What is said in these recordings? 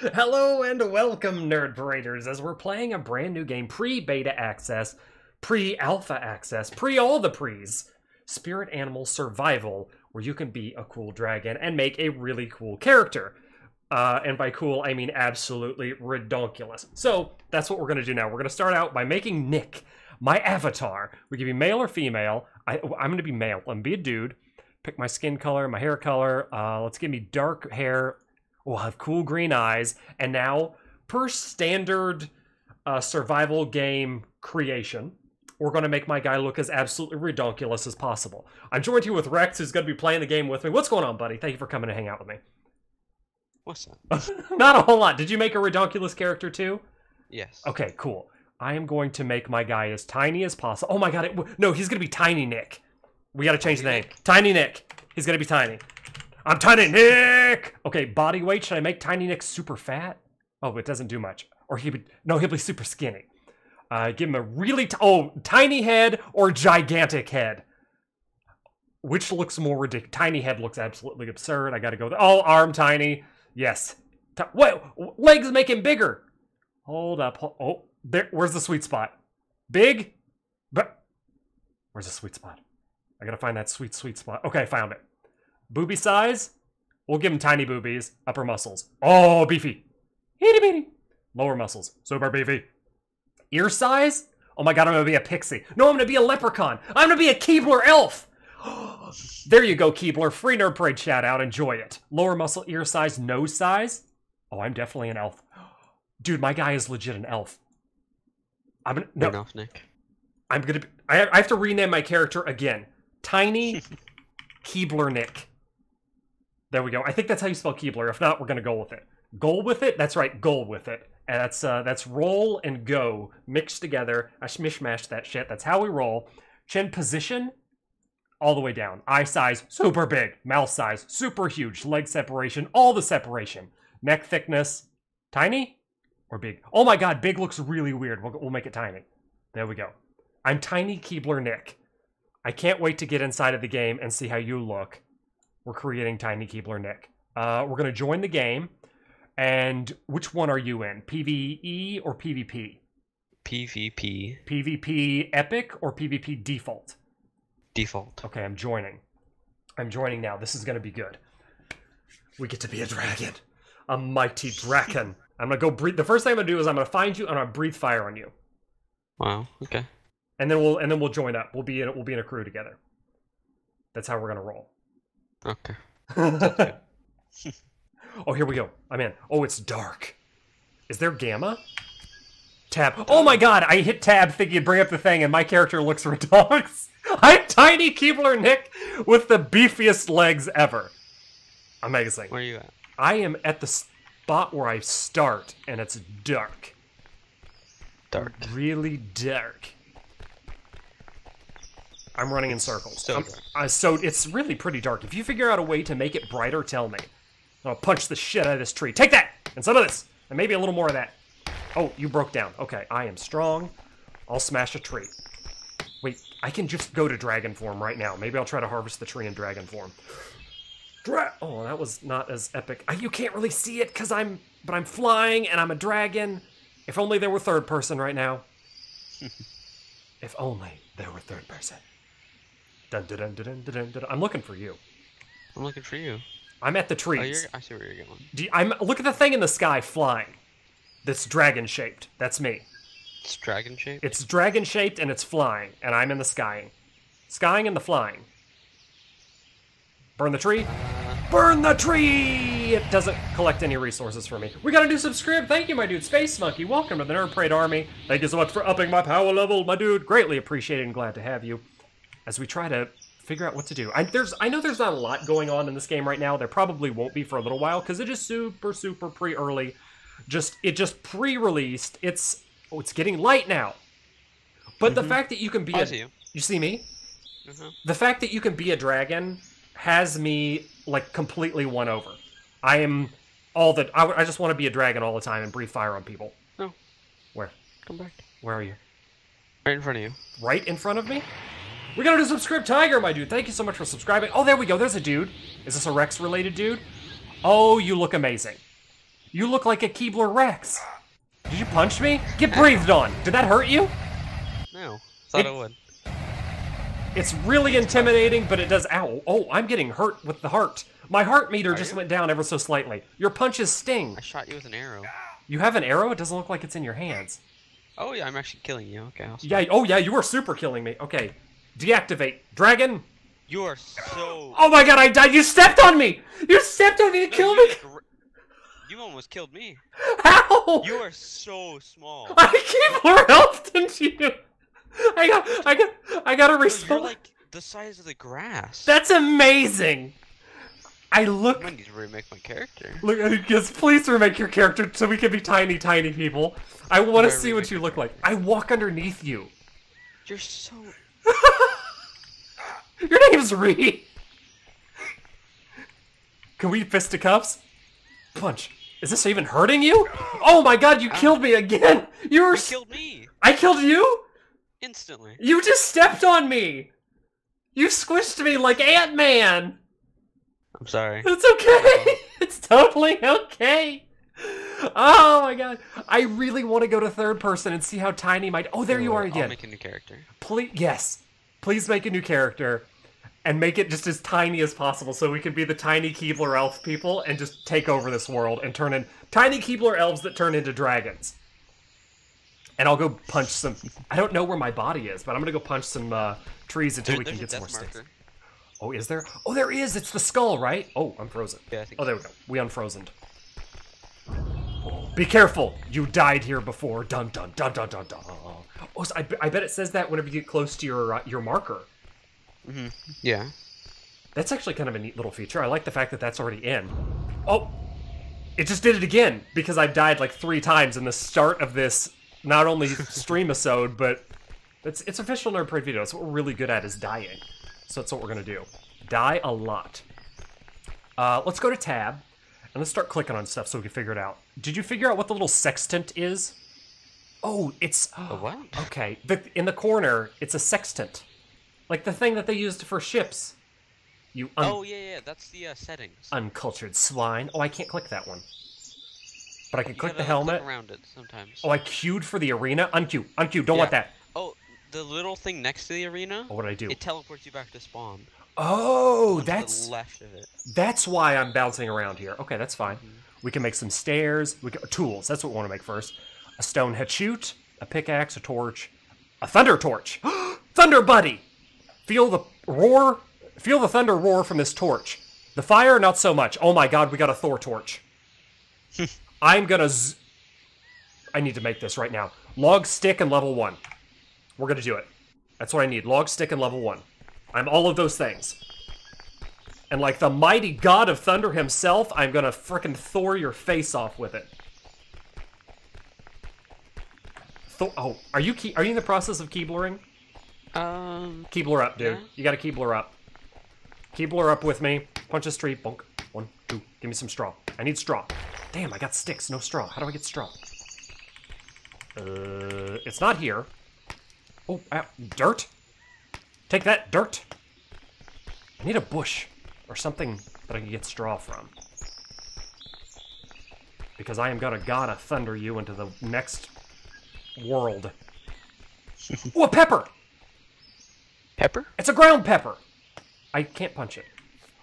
Hello and welcome, Nerd Paraders, as we're playing a brand new game, pre-beta access, pre-alpha access, pre all the pre's, Spirit Animal Survival, where you can be a cool dragon and make a really cool character. Uh, and by cool, I mean absolutely redonkulous. So that's what we're gonna do now. We're gonna start out by making Nick, my avatar. We give you male or female. I, I'm gonna be male. I'm gonna be a dude. Pick my skin color, my hair color. Uh, let's give me dark hair. We'll have cool green eyes. And now, per standard uh, survival game creation, we're going to make my guy look as absolutely redonkulous as possible. I'm joined here with Rex, who's going to be playing the game with me. What's going on, buddy? Thank you for coming to hang out with me. What's that? Not a whole lot. Did you make a redonkulous character too? Yes. Okay, cool. I am going to make my guy as tiny as possible. Oh my god, it, no, he's going to be Tiny Nick. We got to change the name. Tiny Nick. He's going to be tiny. I'm Tiny Nick! Okay, body weight. Should I make Tiny Nick super fat? Oh, it doesn't do much. Or he would. No, he'll be super skinny. Uh, give him a really. Oh, tiny head or gigantic head? Which looks more ridiculous? Tiny head looks absolutely absurd. I gotta go. Oh, arm tiny. Yes. T- wait, legs make him bigger. Hold up. Hold- oh, there. Where's the sweet spot? Big? But. Where's the sweet spot? I gotta find that sweet, sweet spot. Okay, I found it. Booby size? We'll give him tiny boobies. Upper muscles. Oh, beefy. Itty bitty. Lower muscles. Super beefy. Ear size? Oh my god, I'm gonna be a pixie. No, I'm gonna be a leprechaun. I'm gonna be a Keebler elf. there you go, Keebler. Free nerd parade shout out. Enjoy it. Lower muscle, ear size, nose size. Oh, I'm definitely an elf. Dude, my guy is legit an elf. I'm gonna, no, Nick. I'm gonna. Be, I, I have to rename my character again. Tiny Keebler Nick. There we go. I think that's how you spell Keebler. If not, we're gonna go with it. Goal with it. That's right. Goal with it. And that's uh, that's roll and go mixed together. I mishmashed that shit. That's how we roll. Chin position, all the way down. Eye size super big. Mouth size super huge. Leg separation, all the separation. Neck thickness, tiny or big. Oh my god, big looks really weird. We'll, we'll make it tiny. There we go. I'm Tiny Keebler Nick. I can't wait to get inside of the game and see how you look. We're creating Tiny Keebler Nick. Uh, we're going to join the game. And which one are you in? PvE or PvP? PvP PvP Epic or PvP Default? default. Okay, I'm joining. I'm joining now. This is going to be good. We get to be a dragon. A mighty dragon. I'm going to go breathe. The first thing I'm going to do is I'm going to find you and I'm going to breathe fire on you. Wow. Okay. And then we'll and then we'll join up. We'll be in we'll be in a crew together. That's how we're going to roll. Okay. oh, here we go. I'm in. Oh, it's dark. Is there gamma? Tab. Oh my god, I hit tab thinking you'd bring up the thing, and my character looks redonkulous. I'm Tiny Keebler Nick with the beefiest legs ever. Amazing. Where are you at? I am at the spot where I start, and it's dark. Dark. Really dark. I'm running in circles. so uh, so it's really pretty dark. If you figure out a way to make it brighter, tell me. I'll punch the shit out of this tree. Take that! And some of this! And maybe a little more of that. Oh, you broke down. Okay, I am strong. I'll smash a tree. Wait, I can just go to dragon form right now. Maybe I'll try to harvest the tree in dragon form. Dra- oh, that was not as epic. Uh, You can't really see it because I'm, but I'm flying and I'm a dragon. If only there were third person right now. if only there were third person. Dun, dun, dun, dun, dun, dun, dun, dun. I'm looking for you. I'm looking for you. I'm at the Oh, trees. you're. I see where you're going. You- I'm look at the thing in the sky flying. That's dragon shaped. That's me. It's dragon shaped. It's dragon shaped and it's flying, and I'm in the skying. Skying and the flying. Burn the tree. Uh-huh. Burn the tree! It doesn't collect any resources for me. We got a new subscribe. Thank you, my dude. Space Monkey. Welcome to the Nerd Parade Army. Thank you so much for upping my power level, my dude. Greatly appreciated and glad to have you. As we try to figure out what to do. I, there's, I know there's not a lot going on in this game right now. There probably won't be for a little while because it is super, super pre-early. Just it just pre-released. It's oh, it's getting light now. But the fact that you can be I a, see you. you see me? Mhm. The fact that you can be a dragon has me like completely won over. I am all that I, I just want to be a dragon all the time and breathe fire on people. No. Where? Come back. Where are you? Right in front of you. Right in front of me? We gotta do subscribe Tiger, my dude. Thank you so much for subscribing. Oh, there we go. There's a dude. Is this a Rex related dude? Oh, you look amazing. You look like a Keebler Rex. Did you punch me? Get breathed on. Did that hurt you? No. Thought It- it would. It's really intimidating, but it does. Ow! Oh, I'm getting hurt with the heart. My heart meter just you? went down ever so slightly. Your punches sting. I shot you with an arrow. You have an arrow? It doesn't look like it's in your hands. Oh yeah, I'm actually killing you. Okay. Yeah. Oh yeah. You are super killing me. Okay. Deactivate. Dragon. You are so. Oh my god! I died. You stepped on me. You stepped on me to No, kill you me. You almost killed me. How? You are so small. I keep more health than you. I got. I got. I got to You're like the size of the grass. That's amazing. I look. I'm need to remake my character. Look, uh, yes, please remake your character so we can be tiny, tiny people. I want to see what you look like. I walk underneath you. You're so. Your name's Ree. Can we fist fisticuffs? Punch. Is this even hurting you? Oh my god, you killed me again! You were. You killed me I killed you? instantly. You just stepped on me! You squished me like Ant Man! I'm sorry. It's okay! It's totally okay! Oh my god. I really want to go to third person and see how tiny my. Oh, there you are again. I'll make a new character. Please, yes. Please make a new character and make it just as tiny as possible so we can be the tiny Keebler elf people and just take over this world and turn in tiny Keebler elves that turn into dragons. And I'll go punch some. I don't know where my body is, but I'm gonna go punch some uh, trees until There, we can get some more death sticks. Oh, is there? Oh, there is. It's the skull, right? Oh, I'm frozen. Yeah, I think Oh, there we go. We unfrozen. Be careful. You died here before. Dun dun dun dun dun dun. Oh, so I, I bet it says that whenever you get close to your uh, your marker. Yeah. That's actually kind of a neat little feature. I like the fact that that's already in. Oh, it just did it again because I've died like three times in the start of this not only stream episode, but it's it's official nerd parade video. That's what we're really good at is dying. So that's what we're gonna do. Die a lot. Uh, let's go to tab and let's start clicking on stuff so we can figure it out. Did you figure out what the little sextant is? Oh, it's A what? Okay, the, in the corner, it's a sextant, like the thing that they used for ships. You Oh yeah, yeah. That's the uh, settings. uncultured swine. Oh, I can't click that one. But I can You click the helmet. around it sometimes. Oh, I queued for the arena. Unqueue. Unqueue. Don't want that. Oh, the little thing next to the arena. Oh, what did I do? It teleports you back to spawn. Oh, that's left of it. that's why I'm bouncing around here. Okay, that's fine. Mm-hmm. We can make some stairs. We can, tools. That's what we want to make first. A stone hatchute, a pickaxe, a torch, a thunder torch. thunder buddy. Feel the roar. Feel the thunder roar from this torch. The fire, not so much. Oh my god, we got a Thor torch. I'm gonna. Z- I need to make this right now. Log stick and level one. We're gonna do it. That's what I need. Log stick and level one. I'm all of those things. And like the mighty god of thunder himself, I'm gonna frickin' Thor your face off with it. Thor- oh, are you are you in the process of keeblering? Um. Keebler up, dude. Yeah. You gotta keebler up. Keebler up with me. Punch a street. Bonk. One, two. Give me some straw. I need straw. Damn, I got sticks. No straw. How do I get straw? Uh, it's not here. Oh, ow. dirt. Take that, dirt. I need a bush or something that I can get straw from. Because I am gonna gotta thunder you into the next world. oh, a pepper! Pepper? It's a ground pepper. I can't punch it.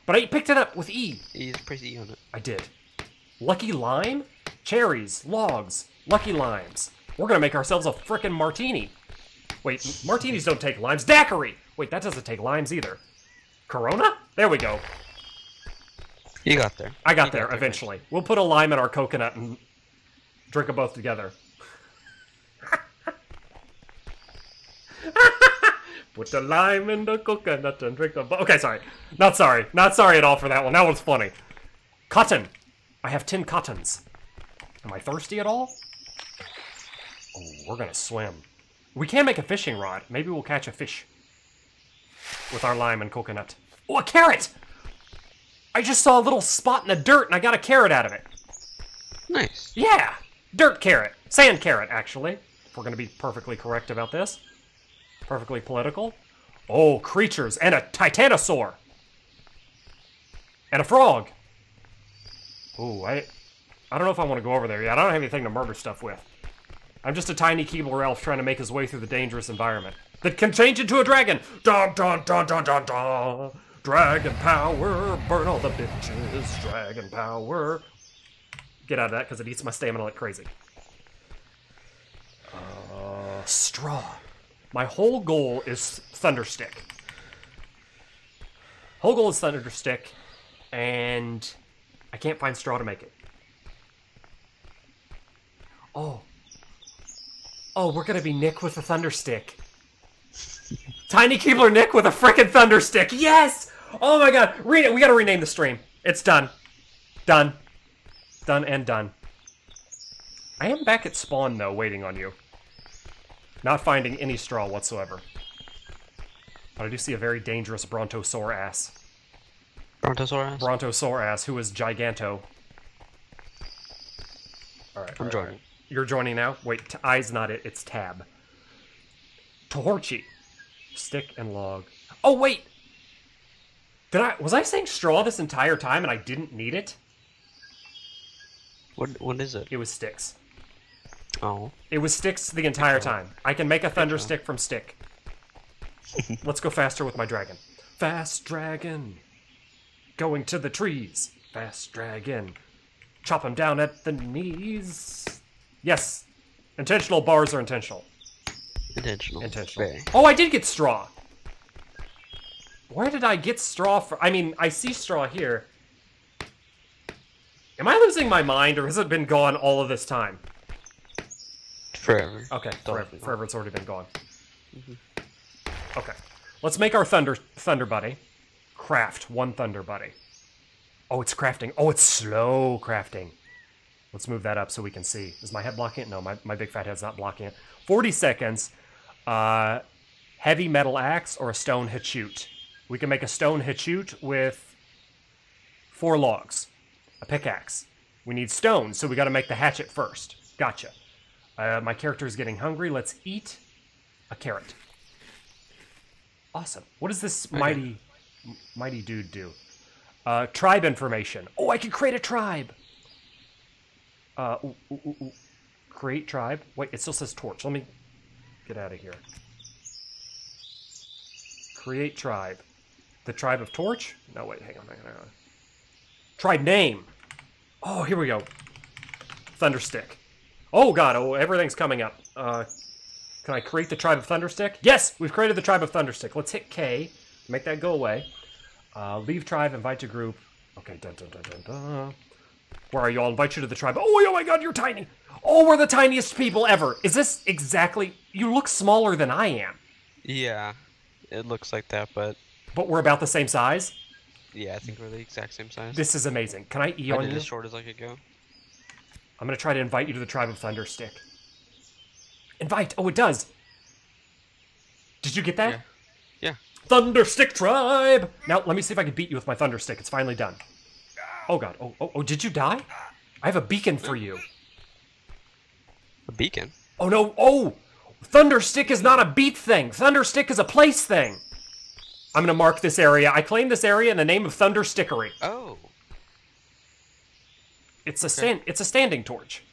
But I picked it up with E. You just press E on it. I did. Lucky lime? Cherries, logs, lucky limes. We're gonna make ourselves a frickin' martini. Wait, martinis don't take limes. Daiquiri! Wait, that doesn't take limes either. Corona? There we go. You got there. I got You there eventually. We'll put a lime in our coconut and drink them both together. put the lime in the coconut and drink them both. Okay, sorry. Not sorry. Not sorry at all for that one. That one's funny. Cotton. I have 10 cottons. Am I thirsty at all? Oh, we're gonna swim. We can make a fishing rod. Maybe we'll catch a fish. With our lime and coconut. Oh, a carrot! I just saw a little spot in the dirt and I got a carrot out of it. Nice. Yeah! Dirt carrot. Sand carrot, actually. If we're going to be perfectly correct about this. Perfectly political. Oh, creatures. And a titanosaur. And a frog. Ooh, I. I don't know if I want to go over there yet. I don't have anything to murder stuff with. I'm just a tiny Keebler elf trying to make his way through the dangerous environment that can change into a dragon. Dun dun dun dun dun dun. Dragon power, burn all the bitches. Dragon power. Get out of that because it eats my stamina like crazy. Uh, straw. My whole goal is Thunderstick. Whole goal is Thunderstick, and I can't find straw to make it. Oh. Oh, we're gonna be Nick with a Thunderstick. Tiny Keebler Nick with a frickin' Thunderstick. Yes! Oh my god. Read it. We gotta rename the stream. It's done. Done. Done and done. I am back at spawn, though, waiting on you. Not finding any straw whatsoever. But I do see a very dangerous Brontosaur ass. Brontosaurus? Brontosaur ass, who is Giganto. Alright. I'm joining. You're joining now? Wait, t- I's not it, it's tab. Torchy. Stick and log. Oh, wait! Did I- was I saying straw this entire time and I didn't need it? What, what is it? It was sticks. Oh. It was sticks the entire oh. time. I can make a thunder oh. stick from stick. Let's go faster with my dragon. Fast dragon. Going to the trees. Fast dragon. Chop him down at the knees. Yes. Intentional bars are intentional. Intentional. Intentional. Very. Oh, I did get straw. Where did I get straw from? I mean, I see straw here. Am I losing my mind, or has it been gone all of this time? Forever. Okay, forever, forever it's already been gone. Mm-hmm. Okay, let's make our thunder thunder buddy. Craft one thunder buddy. Oh, it's crafting. Oh, it's slow crafting. Let's move that up so we can see. Is my head blocking it? No, my, my big fat head's not blocking it. 40 seconds. Uh, heavy metal axe or a stone hachute. We can make a stone hachute with four logs. A pickaxe. We need stone, so we got to make the hatchet first. Gotcha. Uh, my character is getting hungry. Let's eat a carrot. Awesome. What does this mighty, mighty dude do? Uh, tribe information. Oh, I can create a tribe. Uh, ooh, ooh, ooh. Create tribe. Wait, it still says torch. Let me get out of here. Create tribe. The tribe of torch? No, wait, hang on, hang on, hang on. Tribe name. Oh, here we go. Thunderstick. Oh god, oh everything's coming up. Uh, can I create the tribe of Thunderstick? Yes, we've created the tribe of Thunderstick. Let's hit K, make that go away. Uh, leave tribe, invite to group. Okay, dun dun dun dun dun. Where are you? I'll invite you to the tribe. Oh, oh my god, you're tiny. Oh, we're the tiniest people ever. Is this exactly? You look smaller than I am, Yeah. It looks like that, but but we're about the same size. yeah, I think we're the exact same size. This is amazing. Can I E I on did you? as short as I could go. I'm gonna try to invite you to the tribe of Thunderstick. Invite. Oh, it does. Did you get that? Yeah. Yeah. Thunderstick tribe. Now let me see if I can beat you with my Thunderstick. It's finally done. Oh god. Oh oh oh. Did you die? I have a beacon for you. A beacon? Oh no. Oh. Thunderstick is not a beat thing. Thunderstick is a place thing. I'm gonna mark this area. I claim this area in the name of Thunderstickery. Oh. It's a stand. It's a standing torch.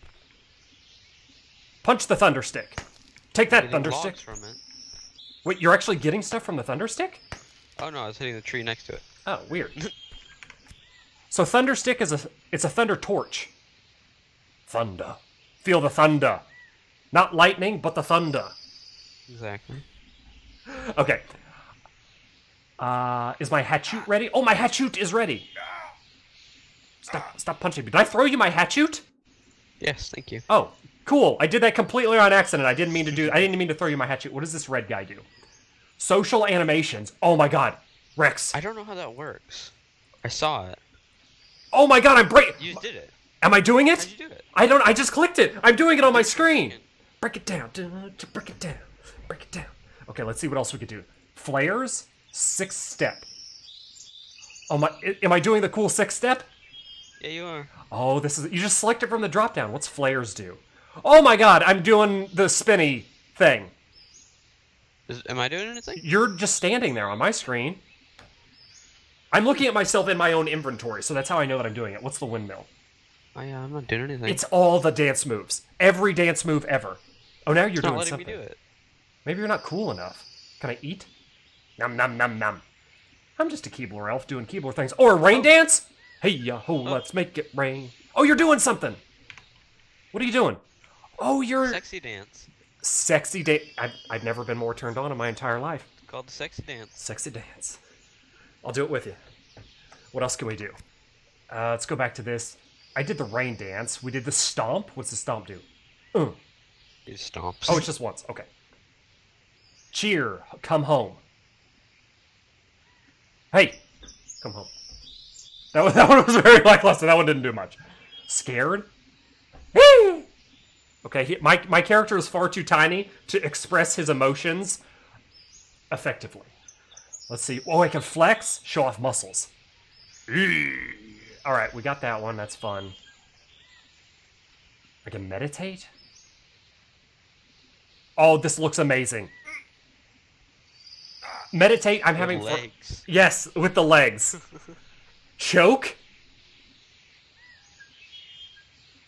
Punch the Thunderstick. Take that Thunderstick. from it. Wait, you're actually getting stuff from the Thunderstick? Oh no, I was hitting the tree next to it. Oh, weird. so Thunderstick is a it's a thunder torch. Thunder. Feel the thunder. Not lightning, but the thunder. Exactly. Okay. Uh, is my hatchoot ready? Oh, my hatchoot is ready. Stop, stop punching me. Did I throw you my hatchoot? Yes, thank you. Oh, cool. I did that completely on accident. I didn't mean to do. I didn't mean to throw you my hatchet. What does this red guy do? Social animations. Oh my god, Rex. I don't know how that works. I saw it. Oh my god, I'm break. You did it. Am I doing How'd it? you do it? I don't. I just clicked it. I'm doing it on my screen. Break it down. To Break it down. Break it down. Okay, let's see what else we could do. Flares. Six step. Oh my! Am I doing the cool six step? Yeah, you are. Oh, this is. You just select it from the drop down. What's flares do? Oh my god! I'm doing the spinny thing. Is, am I doing anything? You're just standing there on my screen. I'm looking at myself in my own inventory, so that's how I know that I'm doing it. What's the windmill? Oh yeah, I'm not doing anything. It's all the dance moves. Every dance move ever. Oh, now you're It's doing not letting something. me do it. Maybe you're not cool enough. Can I eat? Num num num num. I'm just a Keebler elf doing Keebler things. Or a rain oh. dance? Hey ya ho, oh. let's make it rain. Oh, you're doing something. What are you doing? Oh, you're Sexy dance. sexy dance. I've, I've never been more turned on in my entire life. It's called the sexy dance. Sexy dance. I'll do it with you. What else can we do? Uh, let's go back to this. I did the rain dance. We did the stomp. What's the stomp do? Uh. It stomps. Oh, it's just once. Okay. Cheer. Come home. Hey, come home. That one, that one was very lackluster. That one didn't do much. Scared. Okay, he, my my character is far too tiny to express his emotions effectively. Let's see. Oh, I can flex, show off muscles. All right, we got that one. That's fun. I can meditate. Oh, this looks amazing. Meditate. I'm having legs. yes with the legs. choke.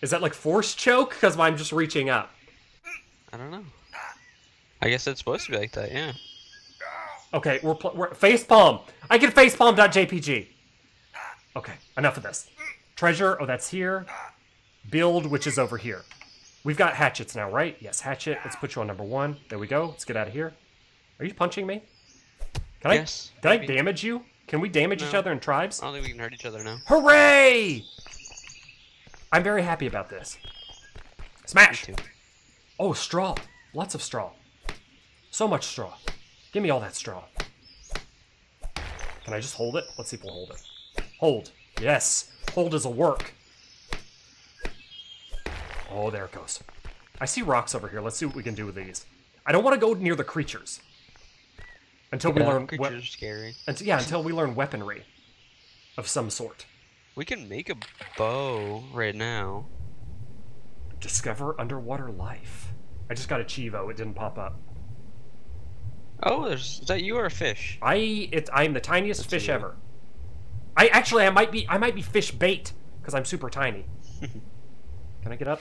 Is that like force choke? Because I'm just reaching up. I don't know. I guess it's supposed to be like that. Yeah. Okay, we're, pl- we're face palm. I can face palm.jpg. Okay, enough of this. Treasure. Oh, that's here. Build, which is over here. We've got hatchets now, right? Yes, hatchet. Let's put you on number one. There we go. Let's get out of here. Are you punching me? Can Yes, I? Did I damage you? Can we damage each other in tribes? I don't think we can hurt each other now. Hooray! I'm very happy about this. Smash! Oh, straw. Lots of straw. So much straw. Give me all that straw. Can I just hold it? Let's see if we'll hold it. Hold. Yes. Hold is a work. Oh, there it goes. I see rocks over here. Let's see what we can do with these. I don't want to go near the creatures. Until we learn creatures are scary. until, yeah, until we learn weaponry of some sort. We can make a bow right now. Discover underwater life. I just got a Chivo. It didn't pop up. Oh, there's is that you or a fish? I it I am the tiniest That's fish you. ever. I actually I might be I might be fish bait because I'm super tiny. Can I get up?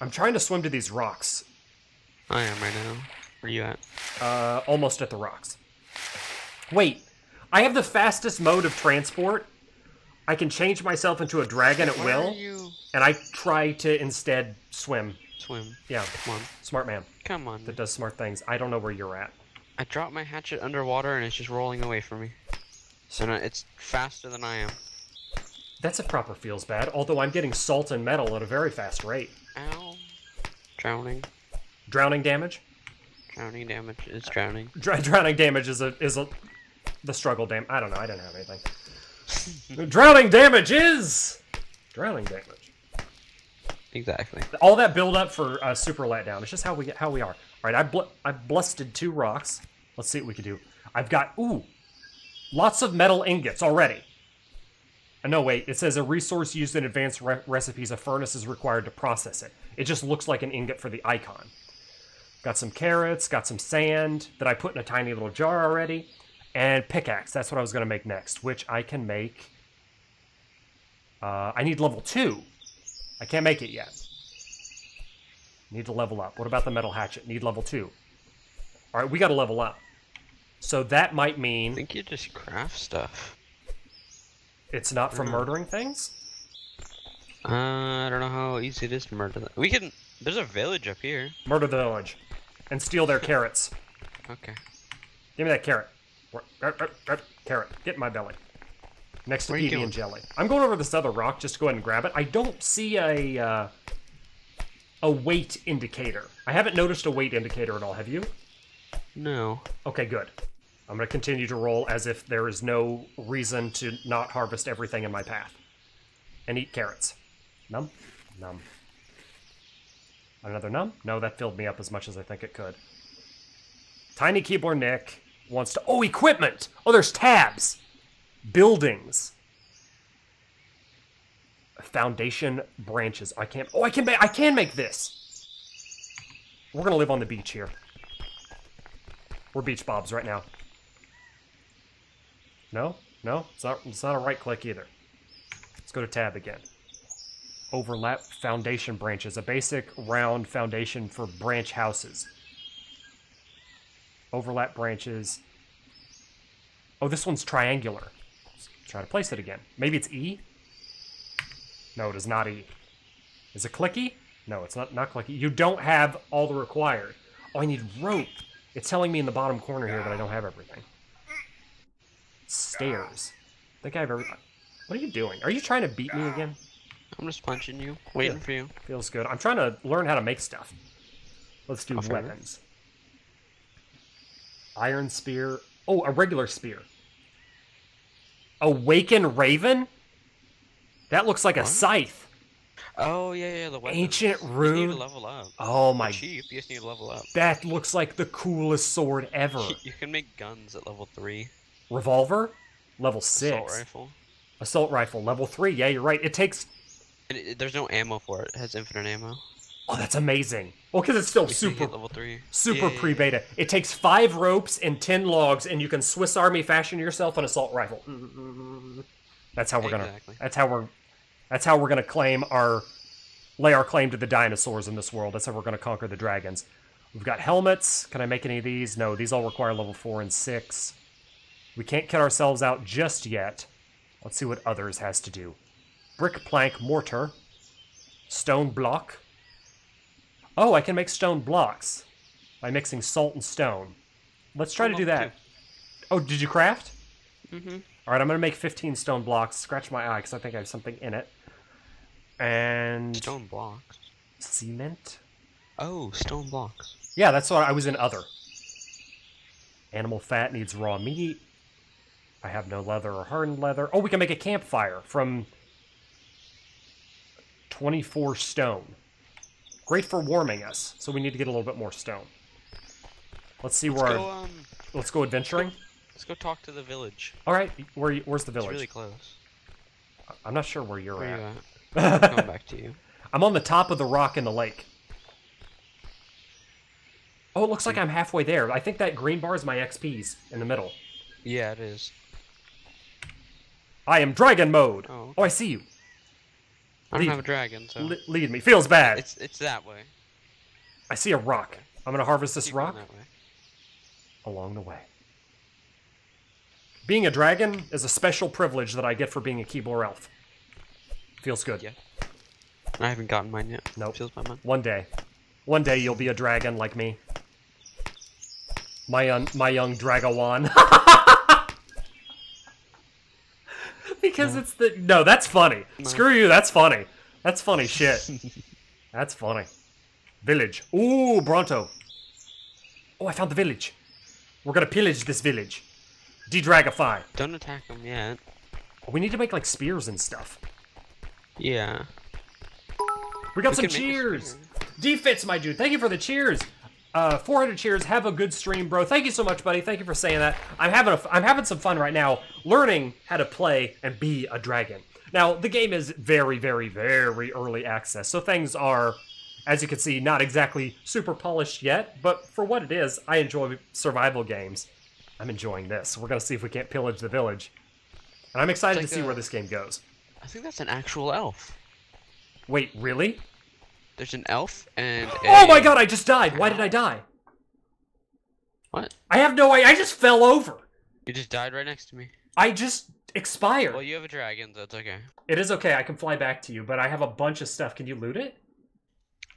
I'm trying to swim to these rocks. I am right now. Where are you at? Uh, almost at the rocks. Wait, I have the fastest mode of transport. I can change myself into a dragon at Why will, you and I try to instead swim. swim? Yeah, Come on, smart man come on. that does smart things. I don't know where you're at. I dropped my hatchet underwater and it's just rolling away from me. So now it's faster than I am. That's a proper feels bad. Although I'm getting salt and metal at a very fast rate. Ow. Drowning. Drowning damage. Drowning damage is drowning. Dr- drowning damage is a is a the struggle dam. I don't know. I didn't have anything. drowning damage is drowning damage. Exactly. All that build up for uh, super letdown. It's just how we get how we are. All right, I bl- I blusted two rocks. Let's see what we can do. I've got ooh, lots of metal ingots already. Uh, no, wait. It says a resource used in advanced re- recipes. A furnace is required to process it. It just looks like an ingot for the icon. Got some carrots. Got some sand that I put in a tiny little jar already, and pickaxe. That's what I was gonna make next, which I can make. Uh, I need level two. I can't make it yet. Need to level up. What about the metal hatchet? Need level two. All right, we got to level up. So that might mean. I think you just craft stuff. it's not from murdering things. Uh, I don't know how easy it is to murder that. We can. There's a village up here. Murder the village, and steal their carrots. Okay. Give me that carrot. Er, er, er, Carrot. Get in my belly. Next to Where PB and jelly. I'm going over this other rock just to go ahead and grab it. I don't see a uh, a weight indicator. I haven't noticed a weight indicator at all. Have you? No. Okay, good. I'm going to continue to roll as if there is no reason to not harvest everything in my path. And eat carrots. Num? Num. Another num? No, that filled me up as much as I think it could. Tiny Keebler Nick wants to. Oh, equipment! Oh, there's tabs! Buildings. Foundation branches. I can't. Oh, I can make. I can make this. We're gonna live on the beach here. We're beach bobs right now. No, no, it's not. It's not a right click either. Let's go to tab again. Overlap foundation branches. A basic round foundation for branch houses. Overlap branches. Oh, this one's triangular. Let's try to place it again. Maybe it's E? No, it is not E. Is it clicky? No, it's not, not clicky. You don't have all the required. Oh, I need rope. It's telling me in the bottom corner here that I don't have everything. Stairs. I think I have every... What are you doing? Are you trying to beat me again? I'm just punching you, waiting Yeah. for you. Feels good. I'm trying to learn how to make stuff. Let's do I'll weapons. Iron spear. Oh, a regular spear. Awaken Raven? That looks like a scythe. Oh yeah, yeah, the weapons. Ancient You need rune. to level up. Oh my. cheap. You just need to level up. That looks like the coolest sword ever. You can make guns at level three. Revolver? Level six. Assault 6. rifle. Assault rifle, level 3. Yeah, you're right. It takes. And it, there's no ammo for it. It has infinite ammo. Oh, that's amazing. Well, because it's still super level three. Super Yeah, yeah, pre beta. It takes five ropes and ten logs, and you can Swiss Army fashion yourself an assault rifle. Mm-hmm. That's how we're gonna. That's how we're. That's how we're gonna claim our, lay our claim to the dinosaurs in this world. That's how we're gonna conquer the dragons. We've got helmets. Can I make any of these? No, these all require level four and six. We can't cut ourselves out just yet. Let's see what others has to do. Brick, plank, mortar, stone block. Oh, I can make stone blocks by mixing salt and stone. Let's try to do that. Oh, did you craft? Mm-hmm. All right, I'm gonna make 15 stone blocks. Scratch my eye because I think I have something in it. And Stone blocks. cement. Oh, stone blocks. Yeah, that's what I was in other. Animal fat needs raw meat. I have no leather or hardened leather. Oh, we can make a campfire from 24 stone. Great for warming us, so we need to get a little bit more stone. Let's see Let's where go. our, Um, let's go adventuring. let's go talk to the village. All right, where where's the It's village? really close. I'm not sure where you're Where at. you at? I'm coming back to you. I'm on the top of the rock in the lake. Oh, it looks like I'm halfway there. I think that green bar is my XP's in the middle. Yeah, it is. I am dragon mode. Oh. Oh, I see you. I don't have a dragon, so Le- lead me. Feels bad. it's it's that way. I see a rock. I'm gonna harvest this Keep rock along the way. Being a dragon is a special privilege that I get for being a Keebler elf. Feels good. Yeah. I haven't gotten mine yet. Nope. Feels my mind. One day. One day you'll be a dragon like me. My young, my young Dragawan. because it's the no, that's funny. Screw you, that's funny. That's funny shit. that's funny. Village. Ooh, Bronto. Oh, I found the village. We're gonna pillage this village. De-dragify. Don't attack them yet. We need to make like spears and stuff. Yeah. We got We some cheers. Defits, my dude. Thank you for the cheers. Uh, 400 cheers. Have a good stream, bro. Thank you so much, buddy. Thank you for saying that. I'm having a, I'm having some fun right now, learning how to play and be a dragon. Now, the game is very, very, very early access, so things are, as you can see, not exactly super polished yet. But for what it is, I enjoy survival games. I'm enjoying this. We're gonna see if we can't pillage the village, and I'm excited to see a- where this game goes. I think that's an actual elf. Wait, really? There's an elf and. Oh my god, I just died. Why did I die? What? I have no idea. I just fell over. You just died right next to me. I just expired. Well, you have a dragon, so it's okay. It is okay. I can fly back to you, but I have a bunch of stuff. Can you loot it?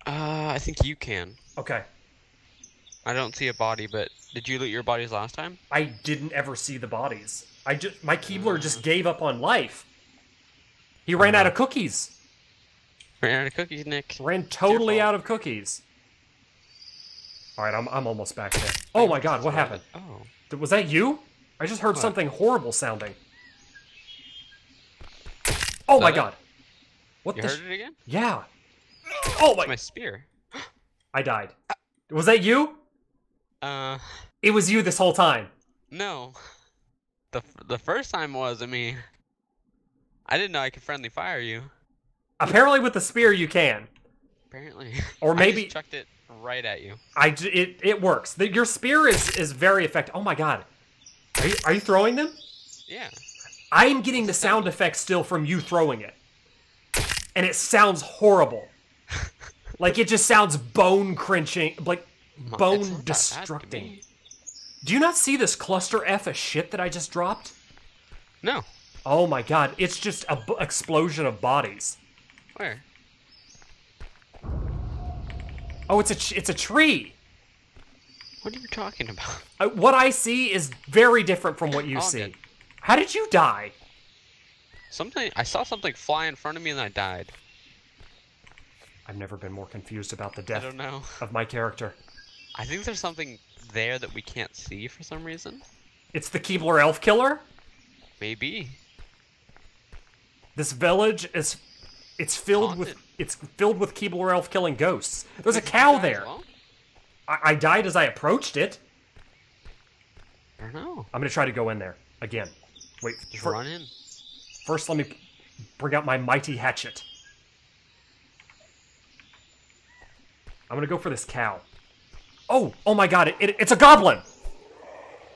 Uh, I think you can. Okay. I don't see a body, but did you loot your bodies last time? I didn't ever see the bodies. I just my Keebler just gave up on life. He ran out of cookies. Ran out of cookies, Nick. Ran totally out of cookies. All right, I'm I'm almost back there. Oh my god, what happened? Oh. Was that you? I just heard What? something horrible sounding. Oh my god. What You the? heard it again? yeah. Oh my! My spear. I died. Was that you? Uh, It was you this whole time. no. The the first time was, I mean, I didn't know I could friendly fire you. Apparently, with the spear, you can. Apparently. Or maybe I just chucked it right at you. I it it works. The, your spear is is very effective. Oh my god, are you, are you throwing them? Yeah. I am getting the sound effect still from you throwing it. and it sounds horrible. like it just sounds bone crunching, like bone it's not that bad to destructing. Do you not see this cluster F of shit that I just dropped? No. Oh my god, it's just a b- explosion of bodies. Where? Oh, it's a ch- it's a tree. What are you talking about? Uh, what I see is very different from what you see. good. How did you die? Something I saw something fly in front of me and I died. I've never been more confused about the I death don't know. of my character. I think there's something there that we can't see for some reason. It's the Keebler Elf Killer. Maybe. This village is it's filled with it's filled with Keebler Elf killing ghosts. There's a cow there. well? I, I died as I approached it. I don't know. I'm gonna try to go in there again. Wait, Just fir- run in. first let me bring out my mighty hatchet. I'm gonna go for this cow. Oh, oh my god, it, it, it's a goblin!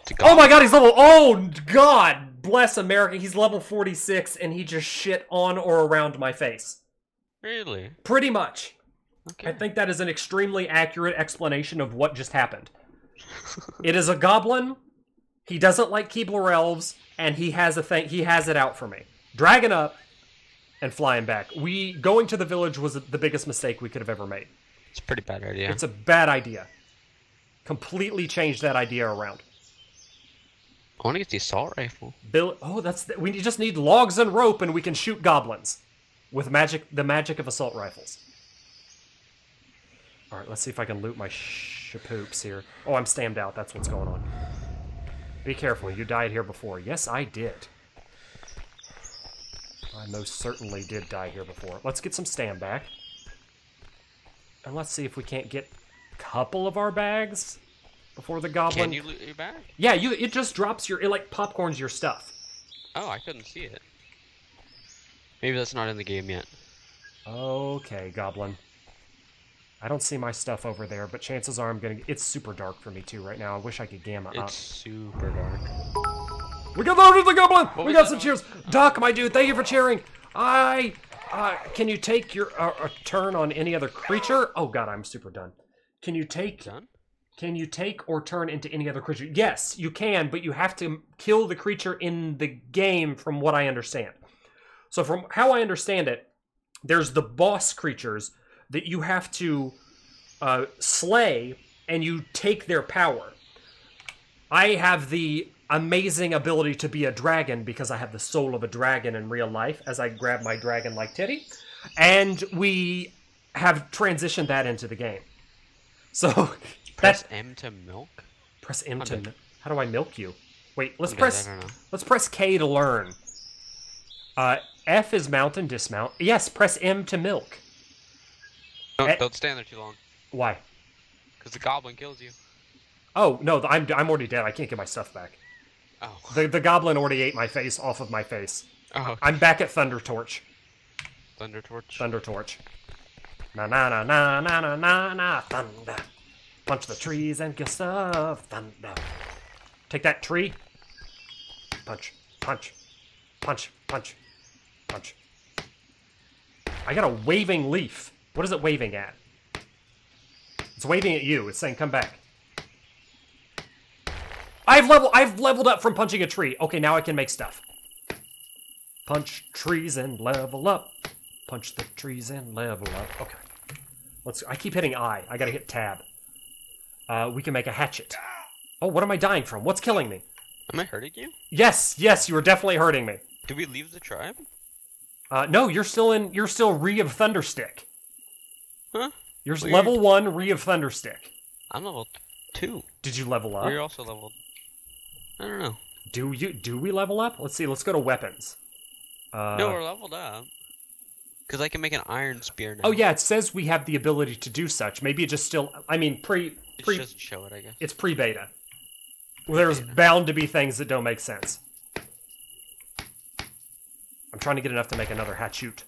To Oh my god, he's level. Oh god, bless America. He's level 46 and he just shit on or around my face. Really? Pretty much. Okay. I think that is an extremely accurate explanation of what just happened. it is a goblin. He doesn't like Keebler elves, and he has a thing. He has it out for me. Dragging up and flying back. We going to the village was the biggest mistake we could have ever made. It's a pretty bad idea. It's a bad idea. Completely changed that idea around. I want to get the assault rifle. Bill, oh, that's the, we just need logs and rope, and we can shoot goblins with magic. The magic of assault rifles. All right, let's see if I can loot my shapoops here. Oh, I'm stammed out. That's what's going on. Be careful. You died here before. Yes, I did. I most certainly did die here before. Let's get some stand back. And let's see if we can't get a couple of our bags before the goblin. Can you loot your bag? Yeah, you. It just drops your. It like popcorns your stuff. Oh, I couldn't see it. Maybe that's not in the game yet. Okay, Goblin. I don't see my stuff over there, but chances are I'm gonna. It's super dark for me too right now. I wish I could gamma up. It's super dark. We got loaded the Goblin. What we got some cheers. Doc, my dude, thank you for cheering. I. Uh, can you take your uh, a turn on any other creature? Oh God, I'm super done. Can you take? Done? Can you take or turn into any other creature? Yes, you can, but you have to kill the creature in the game, from what I understand. So, from how I understand it, there's the boss creatures that you have to uh, slay, and you take their power. I have the amazing ability to be a dragon because I have the soul of a dragon in real life as I grab my dragon like titty. And we have transitioned that into the game. So Press that's M to milk? press M I'm to. dead. How do I milk you? Wait, let's I'm press. Let's press K to learn. Uh, F is mount and dismount. Yes, press M to milk. Don't, Eh. don't stand there too long. Why? Because the goblin kills you. Oh no, I'm I'm already dead. I can't get my stuff back. Oh. The the goblin already ate my face off of my face. Oh, I'm back at Thunder Torch. Thunder Torch. Thunder Torch. Na na na na na na na na thunder. Punch the trees and get stuff. Thunder. Take that tree. Punch. Punch. Punch. Punch. Punch. I got a waving leaf. What is it waving at? It's waving at you. It's saying come back. I've level I've leveled up from punching a tree. Okay, now I can make stuff. Punch trees and level up. Punch the trees and level up. Okay. Let's. I keep hitting I. I gotta hit tab. Uh, we can make a hatchet. Oh, what am I dying from? What's killing me? Am I hurting you? Yes, yes, you are definitely hurting me. Did we leave the tribe? Uh, no, you're still in. You're still Re of Thunderstick. Huh? You're Weird. level one Re of Thunderstick. I'm level two. Did you level up? You're also leveled. I don't know. Do you? Do we level up? Let's see. Let's go to weapons. Uh, no, we're leveled up. Because I can make an iron spear now. oh yeah, it says we have the ability to do such. Maybe it just still. I mean, pre It pre. doesn't show it, I guess. It's pre-beta. Well, there's bound to be things that don't make sense. I'm trying to get enough to make another hatchoot.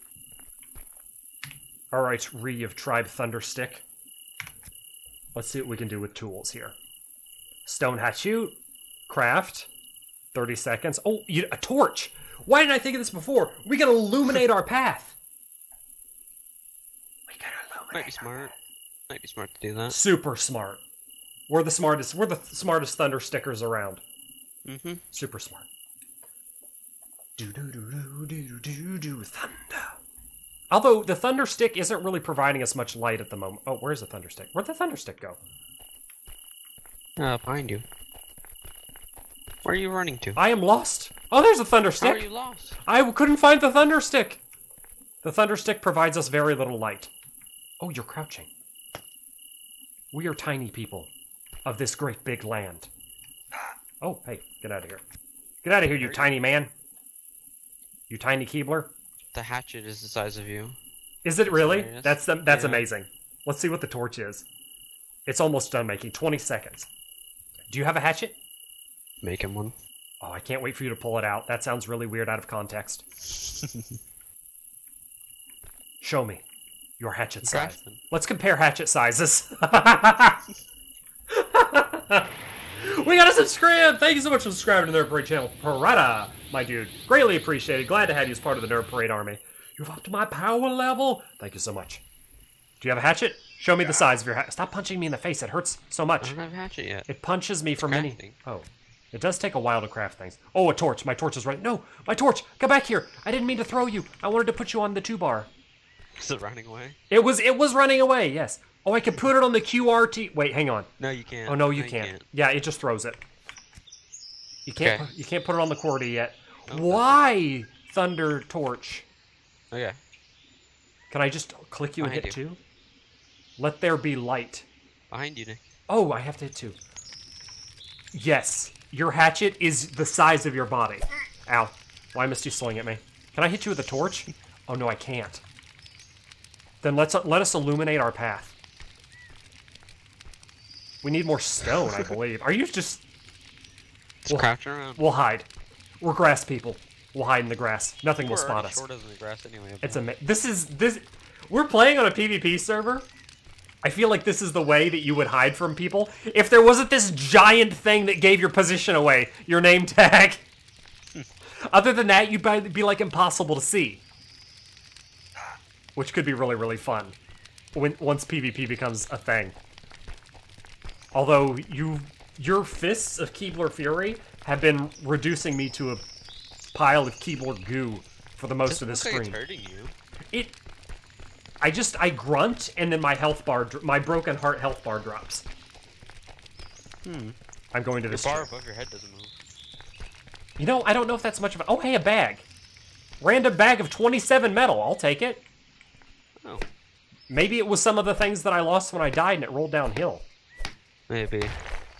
Alright, Re of Tribe Thunderstick. Let's see what we can do with tools here. Stone hatchoot. Craft. 30 seconds. Oh, you, a torch! Why didn't I think of this before? We can illuminate our path. Might be smart. Might be smart to do that. Super smart. We're the smartest. We're the th- smartest thunder stickers around. Mm-hmm. Super smart. Do do do do do do do thunder. Although the thunder stick isn't really providing us much light at the moment. Oh, where's the thunder stick? Where'd the thunder stick go? Uh, behind you. Where are you running to? I am lost. Oh, there's a thunder How are stick. you lost? I couldn't find the thunder stick. The thunder stick provides us very little light. Oh, you're crouching. We are tiny people of this great big land. Oh, hey, get out of here. Get out of here, you tiny man. You tiny Keebler. The hatchet is the size of you. Is it really? Serious? That's that's Yeah. amazing. Let's see what the torch is. It's almost done making. 20 seconds. Do you have a hatchet? Make him one. Oh, I can't wait for you to pull it out. That sounds really weird out of context. Show me your hatchet size. Let's compare hatchet sizes. we got a subscribe! Thank you so much for subscribing to the Nerd Parade channel. Parada, my dude. Greatly appreciated. Glad to have you as part of the Nerd Parade army. You've upped my power level. Thank you so much. Do you have a hatchet? Show me the size of your hatchet. Stop punching me in the face. It hurts so much. I don't have a hatchet yet. It punches me for many. Oh. It does take a while to craft things. Oh, a torch. My torch is right. No, my torch. Come back here. I didn't mean to throw you. I wanted to put you on the two bar. Is it running away? It was it was running away. Yes. Oh, I can put it on the QRT. Wait, hang on. No, you can't. Oh no, you can't. Yeah, it just throws it. You can't. Okay. You can't put it on the QWERTY yet. Oh, okay. Why Thunder Torch? Okay. Can I just click you and Behind hit two? Let there be light. Behind you, Nick. Oh, I have to hit two. Yes, your hatchet is the size of your body. Ow. Why must you swing at me? Can I hit you with a torch? Oh no, I can't. Then let's let us illuminate our path. We need more stone, I believe. Are you just? Just Well- crouching around. We'll hide. We're grass people. We'll hide in the grass. Nothing will We're spot us. short the grass anyway. It's a. This is this. We're playing on a PvP server. I feel like this is the way that you would hide from people. If there wasn't this giant thing that gave your position away, your name tag. Other than that, you'd be like impossible to see. Which could be really, really fun. When once PvP becomes a thing. Although you, your fists of Keebler Fury have been reducing me to a pile of keyboard goo for the most of this like screen. it's hurting you. It. I just I grunt and then my health bar, my broken heart health bar drops. Hmm. I'm going to this. bar above your head doesn't move. You know, I don't know if that's much of a. Oh, hey, a bag. Random bag of 27 metal. I'll take it. Maybe it was some of the things that I lost when I died and it rolled downhill. maybe.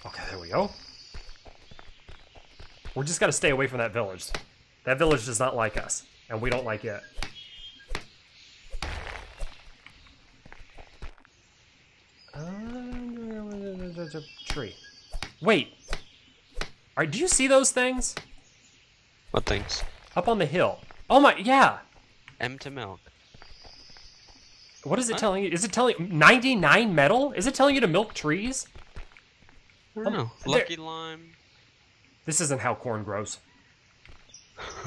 Okay, there we go. We're just gotta stay away from that village. That village does not like us, and we don't like it. Uh, tree. Wait. Alright, do you see those things? What things? Up on the hill. Oh my, yeah. M to milk. What is it telling you? Is it telling 99 metal? Is it telling you to milk trees? I don't know. there- Lucky lime. This isn't how corn grows.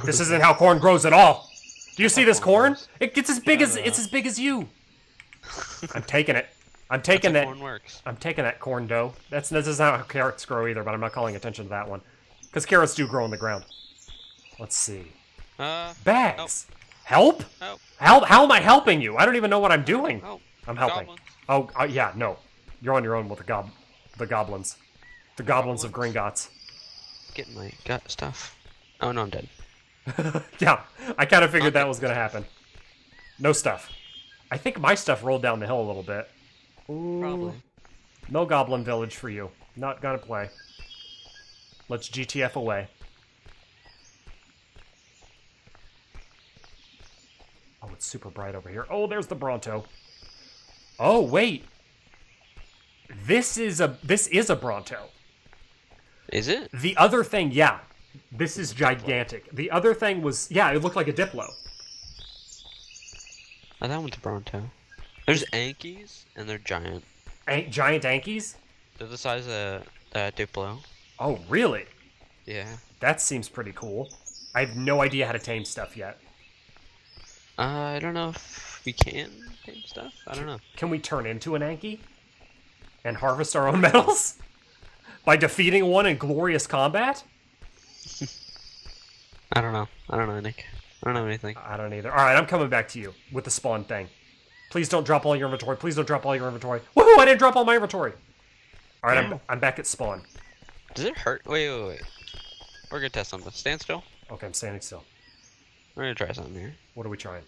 This isn't how corn grows at all. Do you see this corn? It gets as big as it's as big as you. I'm taking it. I'm taking that. corn works. I'm taking that corn dough. That's this is not how carrots grow either, but I'm not calling attention to that one because carrots do grow in the ground. Let's see. Uh, Bags. Help? oh, How how am I helping you? I don't even know what I'm doing. oh. I'm helping. Goblins. Oh uh, yeah, no. You're on your own with the gob the goblins. The goblins of Gringotts. Getting my gut stuff. Oh no, I'm dead. yeah, I kind of figured that was gonna happen. No stuff. I think my stuff rolled down the hill a little bit. Ooh, Probably. No goblin village for you. Not gonna play. Let's GTF away. Oh, it's super bright over here. Oh, there's the Bronto. Oh, wait. This is a this is a Bronto. Is it? The other thing, yeah. This is gigantic. The other thing was, yeah, it looked like a Diplo. Oh, that one's a Bronto. There's Ankies, and they're giant. An- giant Ankies? They're the size of uh, Duplo. Oh, really? Yeah. That seems pretty cool. I have no idea how to tame stuff yet. Uh, I don't know if we can tame stuff. I don't know. Can we turn into an Anki and harvest our own metals by defeating one in glorious combat? I don't know. I don't know, Nick. I don't know anything. I don't either. All right, I'm coming back to you with the spawn thing. Please don't drop all your inventory. Please don't drop all your inventory. Woohoo! I didn't drop all my inventory. All right, I'm, I'm back at spawn. Does it hurt? Wait, wait, wait. We're gonna test something. Stand still. Okay, I'm standing still. We're gonna try something here. What are we trying?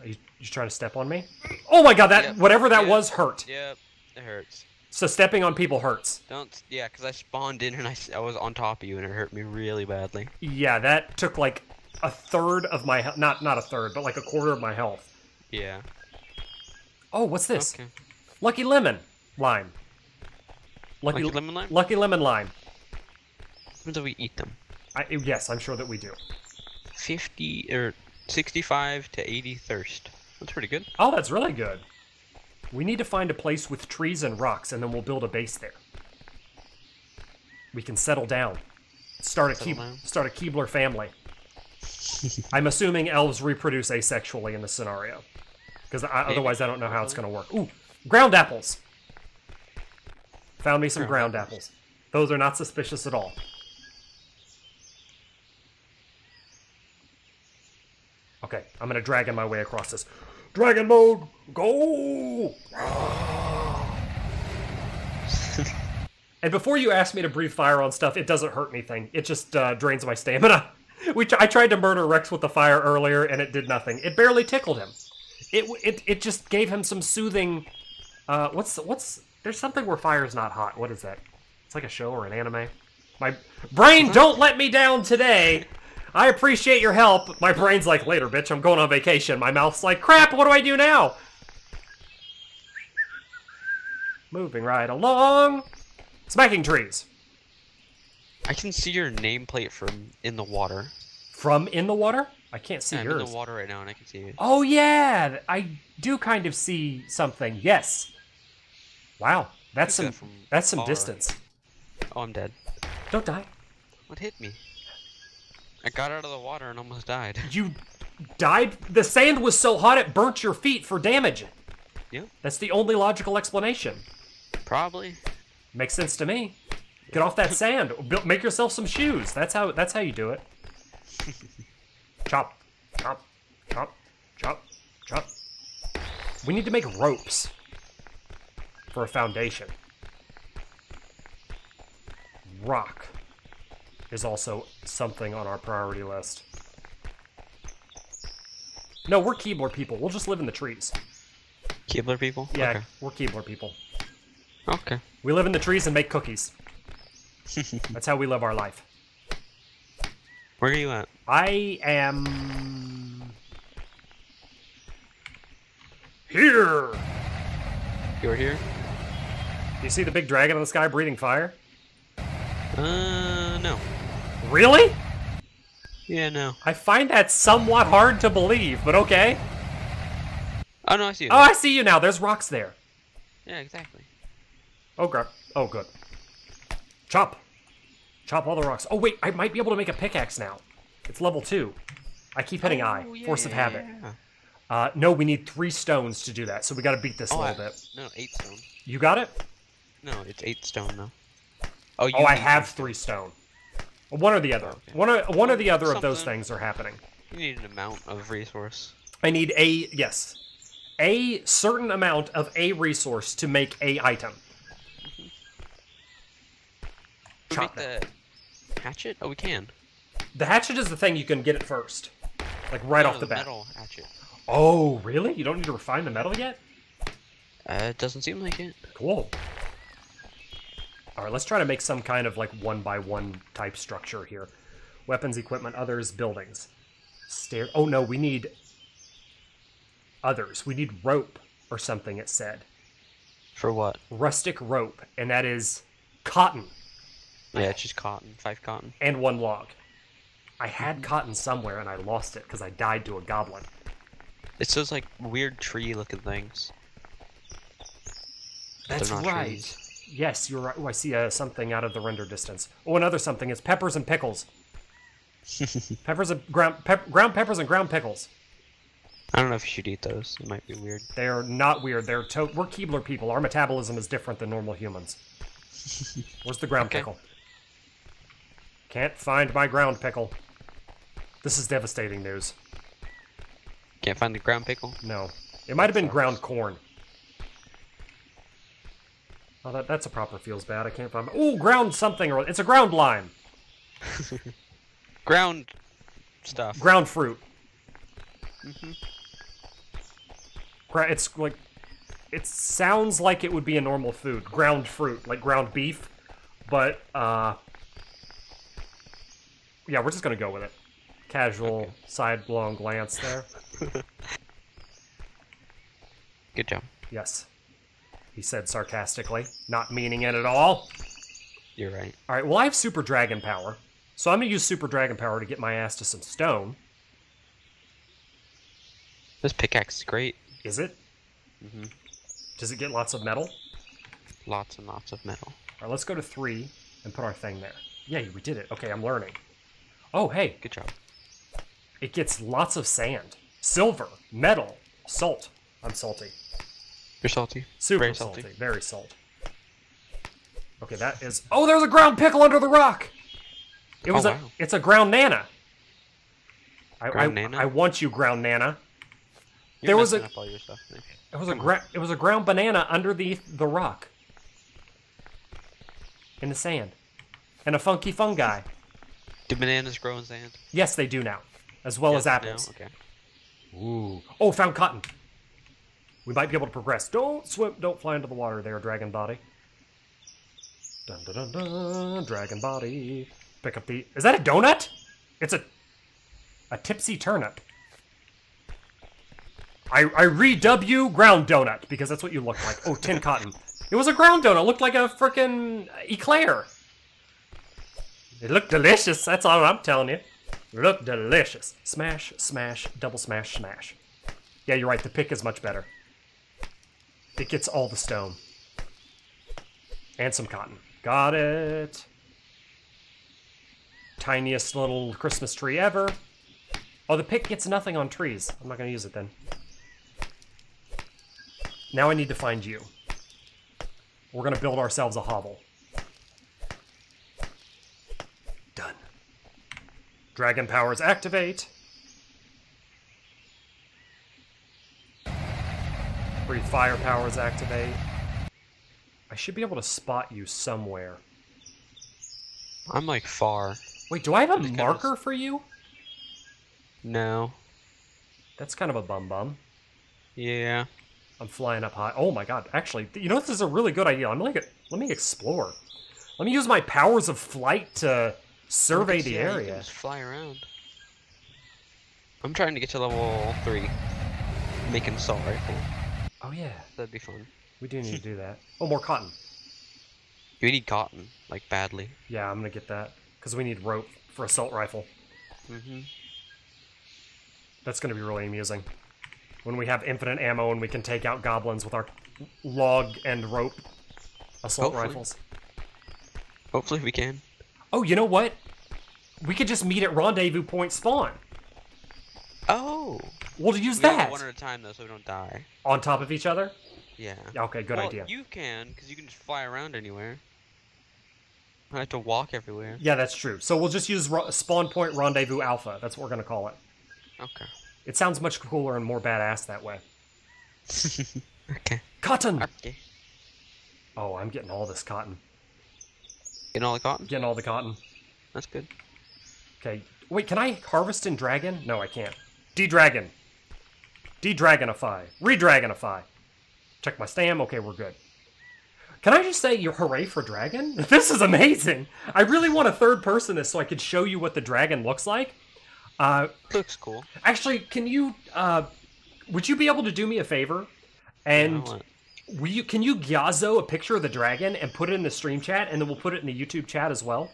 Are you, you trying to step on me? Oh my god, that Yep. whatever that Yep. was hurt. Yep, it hurts. So stepping on people hurts. Don't. Yeah, because I spawned in and I, I was on top of you and it hurt me really badly. Yeah, that took like a third of my not not a third, but like a quarter of my health. Yeah. Oh, what's this? Okay. Lucky lemon lime. Lucky, Lucky lemon lime? Lucky lemon lime. When do we eat them? I, yes, I'm sure that we do. 50 or 65 to 80 thirst. That's pretty good. Oh, that's really good. We need to find a place with trees and rocks, and then we'll build a base there. We can settle down. Start a Settle Keeb- down? start a Keebler family. I'm assuming elves reproduce asexually in this scenario, because otherwise I don't know how it's going to work. Ooh, ground apples. Found me some ground Ground apples. Those are not suspicious at all. Okay, I'm gonna dragon my way across this. Dragon mode, go! and before you ask me to breathe fire on stuff, it doesn't hurt anything. It just uh, drains my stamina. We I tried to murder Rex with the fire earlier, and it did nothing. It barely tickled him. It it it just gave him some soothing. Uh, what's what's? There's something where fire's not hot. What is that? It's like a show or an anime. My brain, don't let me down today. I appreciate your help. My brain's like, later, bitch, I'm going on vacation. My mouth's like, crap, what do I do now? Moving right along. Smacking trees. I can see your nameplate from in the water. From in the water? I can't see Yeah, I'm in the water right now and I can see it. Oh, yeah. I do kind of see something. Yes. Wow. That's some, that that's some far. distance. Oh, I'm dead. Don't die. What hit me? I got out of the water and almost died. You died. The sand was so hot it burnt your feet for damage. Yeah, That's the only logical explanation. probably. Makes sense to me. Get off that sand. Make yourself some shoes. That's how. That's how you do it. chop, chop, chop, chop, chop. We need to make ropes for a foundation. Rock is also something on our priority list. No, we're Keebler people. We'll just live in the trees. Keebler people? Yeah, Okay. we're Keebler people. Okay. We live in the trees and make cookies. That's how we live our life. Where are you at? I am here. You're here? Do you see the big dragon in the sky breathing fire? Uh, no. Really? Yeah, no. I find that somewhat hard to believe, but okay. Oh, no, I see you. Oh, I see you now. There's rocks there. Yeah, exactly. Oh, grab. Oh, good. Chop. Chop all the rocks. Oh, wait. I might be able to make a pickaxe now. It's level two. I keep hitting I. Oh, yeah, Force of habit. yeah. Uh, no, we need three stones to do that, so we gotta beat this a Oh, little I- bit. No, eight stone. You got it? No, it's eight stone though. Oh, you Oh, I have three stone. One or the other. Okay. One or one or the other of those things are happening. You need an amount of resource. I need a yes, a certain amount of a resource to make a item. Can we Chop make the hatchet? Oh, we can. The hatchet is the thing you can get it first, like right No, off the bat. Metal hatchet. Oh, really? You don't need to refine the metal yet? Uh, it doesn't seem like it. Cool. All right, let's try to make some kind of like one by one type structure here. Weapons, equipment, others, buildings. Stair. Oh no, we need others. We need rope or something. It said For what? rustic rope, and that is cotton Yeah, it's just cotton. Five cotton. and one log. I had cotton somewhere and I lost it because I died to a goblin. It's those like weird tree-looking things. That's right. trees. Yes, you're right. Oh, I see uh, something out of the render distance. Oh, another something is peppers and pickles. peppers and ground pep, ground peppers and ground pickles. I don't know if you should eat those. It might be weird. They're not weird. They're to- we're Keebler people. Our metabolism is different than normal humans. Where's the ground Okay. pickle? Can't find my ground pickle. This is devastating news. Can't find the ground pickle. No. It might have been ground corn. Oh, that, that's a proper feels bad. I can't find. Oh, ground something. Or it's a ground lime. Ground stuff. Ground fruit. Mhm. It's like. It sounds like it would be a normal food. Ground fruit, like ground beef. But, uh. Yeah, we're just gonna go with it. Casual, sidelong glance there. Good job. Yes. He said sarcastically, not meaning it at all. You're right. Alright, well, I have Super Dragon Power. So I'm gonna use Super Dragon Power to get my ass to some stone. This pickaxe is great. Is it? Mm hmm Does it get lots of metal? Lots and lots of metal. Alright, let's go to three and put our thing there. Yeah, we did it. Okay, I'm learning. Oh, hey, Good job. it gets lots of sand, silver, metal, salt. I'm salty. You're salty. Super Very salty. salty. Very salt. Okay, that is. Oh, there's a ground pickle under the rock. It Oh, was a. wow. It's a ground nana. I, Ground I, nana? I want you, ground nana. You're There was a- up all your stuff, Nick. It was a gra- It was a ground banana underneath the the rock. In the sand, and a funky fungi. Do bananas grow in sand? Yes, they do now, as well as apples. Okay. Ooh. Oh, found cotton. We might be able to progress. Don't swim. Don't fly into the water there, dragon body. Dun dun dun dun. Dragon body. Pick up the. Is that a donut? It's a. A tipsy turnip. I I redub you ground donut because that's what you look like. Oh, tin cotton. It was a ground donut. It looked like a frickin' eclair. It looked delicious. That's all I'm telling you. Look delicious. Smash, smash, double smash, smash. Yeah, you're right. The pick is much better. It gets all the stone. And some cotton. Got it. Tiniest little Christmas tree ever. Oh, the pick gets nothing on trees. I'm not going to use it then. Now I need to find you. We're going to build ourselves a hovel. Done. Dragon powers activate. Breathe fire powers activate. I should be able to spot you somewhere. I'm like far. Wait, do I have a Just marker for you? No. That's kind of a bum bum. Yeah. I'm flying up high. Oh my god! Actually, you know this is a really good idea. I'm like, let me explore. Let me use my powers of flight to survey the yeah, you can area. just fly around. I'm trying to get to level three. Making assault rifle. Oh yeah, That'd be fun. we do need to do that. Oh, more cotton. We need cotton, like badly. Yeah, I'm gonna get that because we need rope for assault rifle. Mm-hmm. That's gonna be really amusing. When we have infinite ammo and we can take out goblins with our log and rope assault Hopefully. rifles. Hopefully we can. Oh, you know what? We could just meet at rendezvous point spawn. Oh. We'll use We that one at a time though, so we don't die. on top of each other. Yeah. Okay, good well, idea. You can, because you can just fly around anywhere. I have to walk everywhere. Yeah, that's true. So we'll just use spawn point rendezvous alpha. That's what we're gonna call it. Okay. It sounds much cooler and more badass that way. okay. Cotton. Okay. Oh, I'm getting all this cotton. Getting all the cotton? Getting all the cotton. That's good. Okay. Wait, can I harvest in dragon? No, I can't. D-dragon. D-dragonify. Re-dragonify. Check my stam. Okay, we're good. Can I just say you're hooray for dragon? This is amazing. I really want a third person this so I could show you what the dragon looks like. Uh, Looks cool. actually, can you, uh, would you be able to do me a favor? And You know what? will you, can you Gyazo a picture of the dragon and put it in the stream chat and then we'll put it in the YouTube chat as well?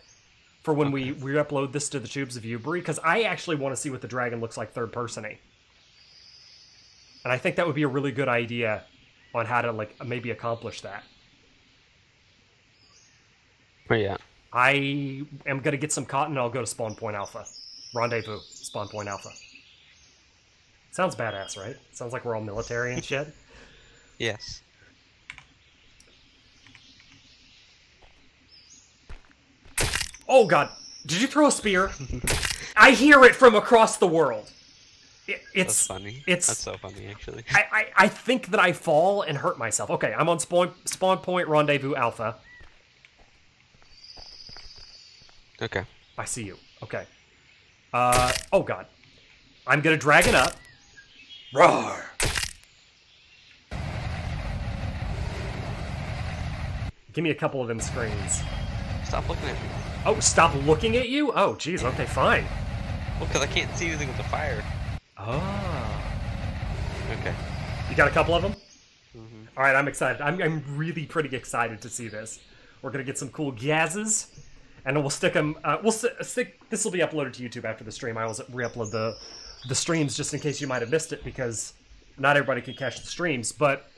For when we, we upload this to the tubes of Ubery, because I actually want to see what the dragon looks like third persony. And I think that would be a really good idea on how to like maybe accomplish that. Where you at? I am gonna get some cotton and I'll go to spawn point alpha. Rendezvous, spawn point alpha. Sounds badass, right? Sounds like we're all military and shit. Yes. Oh god, did you throw a spear? I hear it from across the world. It, That's it's funny. it's- That's so funny, actually. I, I, I think that I fall and hurt myself. Okay, I'm on spawn spawn point rendezvous alpha. Okay. I see you. Okay. Uh oh god. I'm gonna drag it up. Roar. Give me a couple of them screens. Stop looking at me. Oh, stop looking at you? Oh, jeez. Okay, fine. Well, because I can't see anything with the fire. Oh. Okay. You got a couple of them? Mhm. All right, I'm excited. I'm, I'm really pretty excited to see this. We're gonna get some cool gases, and we'll stick them. Uh, we'll st- stick. This will be uploaded to YouTube after the stream. I will re-upload the the streams just in case you might have missed it because not everybody can catch the streams. But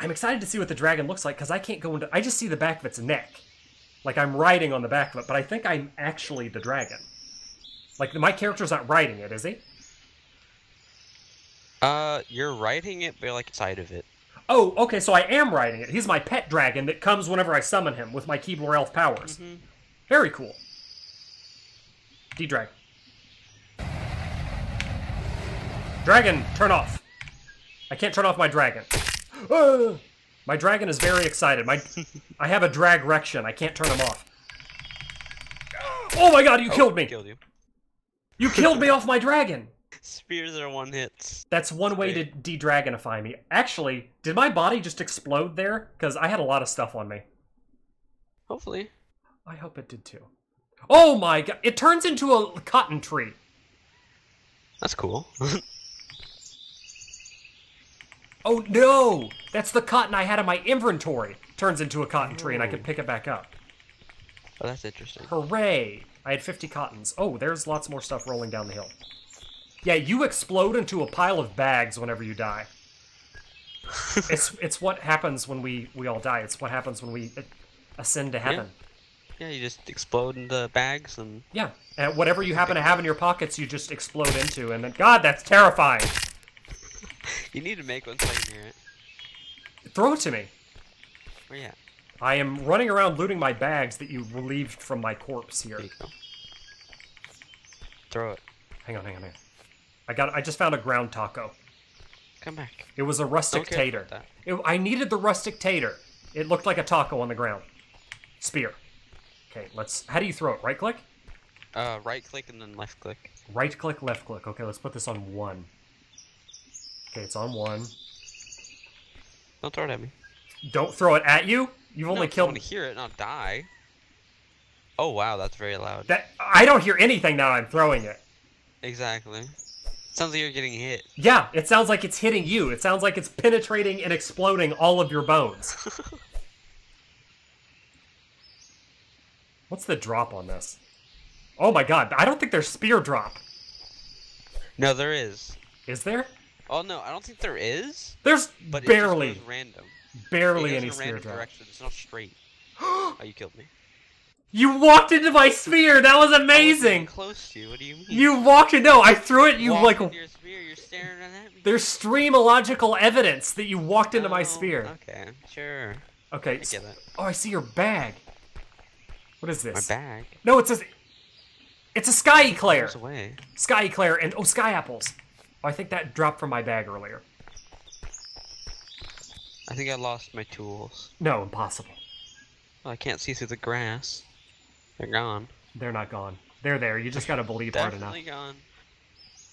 I'm excited to see what the dragon looks like because I can't go into. I just see the back of its neck, like I'm riding on the back of it. But I think I'm actually the dragon. Like my character's not riding it, is he? Uh, you're writing it, but like inside of it. Oh, okay, so I am riding it. He's my pet dragon that comes whenever I summon him with my Keebler Elf powers. Mhm. Very cool. D-Drag. Dragon, turn off. I can't turn off my dragon. Ah! my dragon is very excited. My, I have a drag rection. I can't turn him off. Oh my god, you killed me! Killed you. You killed me off my dragon! Spears are one hits. That's one way to de-dragonify me. Actually, did my body just explode there? Because I had a lot of stuff on me. Hopefully. I hope it did too. Oh my god! It turns into a cotton tree. That's cool. Oh no! That's the cotton I had in my inventory. Turns into a cotton tree and I can oh. pick it back up. oh, that's interesting. Hooray! I had 50 cottons. Oh, there's lots more stuff rolling down the hill. Yeah, you explode into a pile of bags whenever you die. It's it's what happens when we we all die. It's what happens when we uh, ascend to heaven. Yeah, you just explode into bags and Yeah. And whatever you happen to have in your pockets, you just explode into, and then God, that's terrifying. you need to make one so I can hear it. Throw it to me. Where you at? I am running around looting my bags that you relieved from my corpse here. There you go. Throw it. Hang on, hang on, hang on. I got. I just found a ground taco. Come back. It was a rustic tater. It, I needed the rustic tater. It looked like a taco on the ground. Spear. Okay, let's. How do you throw it? Right click. Uh, right click and then left click. Right click, left click. Okay, let's put this on one. Okay, it's on one. Don't throw it at me. Don't throw it at you. You've only no, I want to hear it, not die. Oh wow, that's very loud. That I don't hear anything now. I'm throwing it. Exactly. Sounds like you're getting hit. Yeah, it sounds like it's hitting you. It sounds like it's penetrating and exploding all of your bones. What's the drop on this? Oh my god, I don't think there's spear drop. no, there is. Is there? Oh no, I don't think there is. There's But barely, it just goes random. barely any spear drop. direction. It's not straight. oh, you killed me. You walked into my sphere. That was amazing. close to you. What do you mean? You walked in. No, I threw it. You Walked like. into your spear. You're staring at me. There's streamological evidence that you walked into my oh, sphere. Okay, sure. Okay. I get it. Oh, I see your bag. What is this? My bag. No, it's a. It's a sky eclair. Away. Sky eclair and oh, sky apples. Oh, I think that dropped from my bag earlier. I think I lost my tools. No, impossible. Oh, I can't see through the grass. They're gone. They're not gone. They're there. You just gotta believe hard enough. They're definitely gone.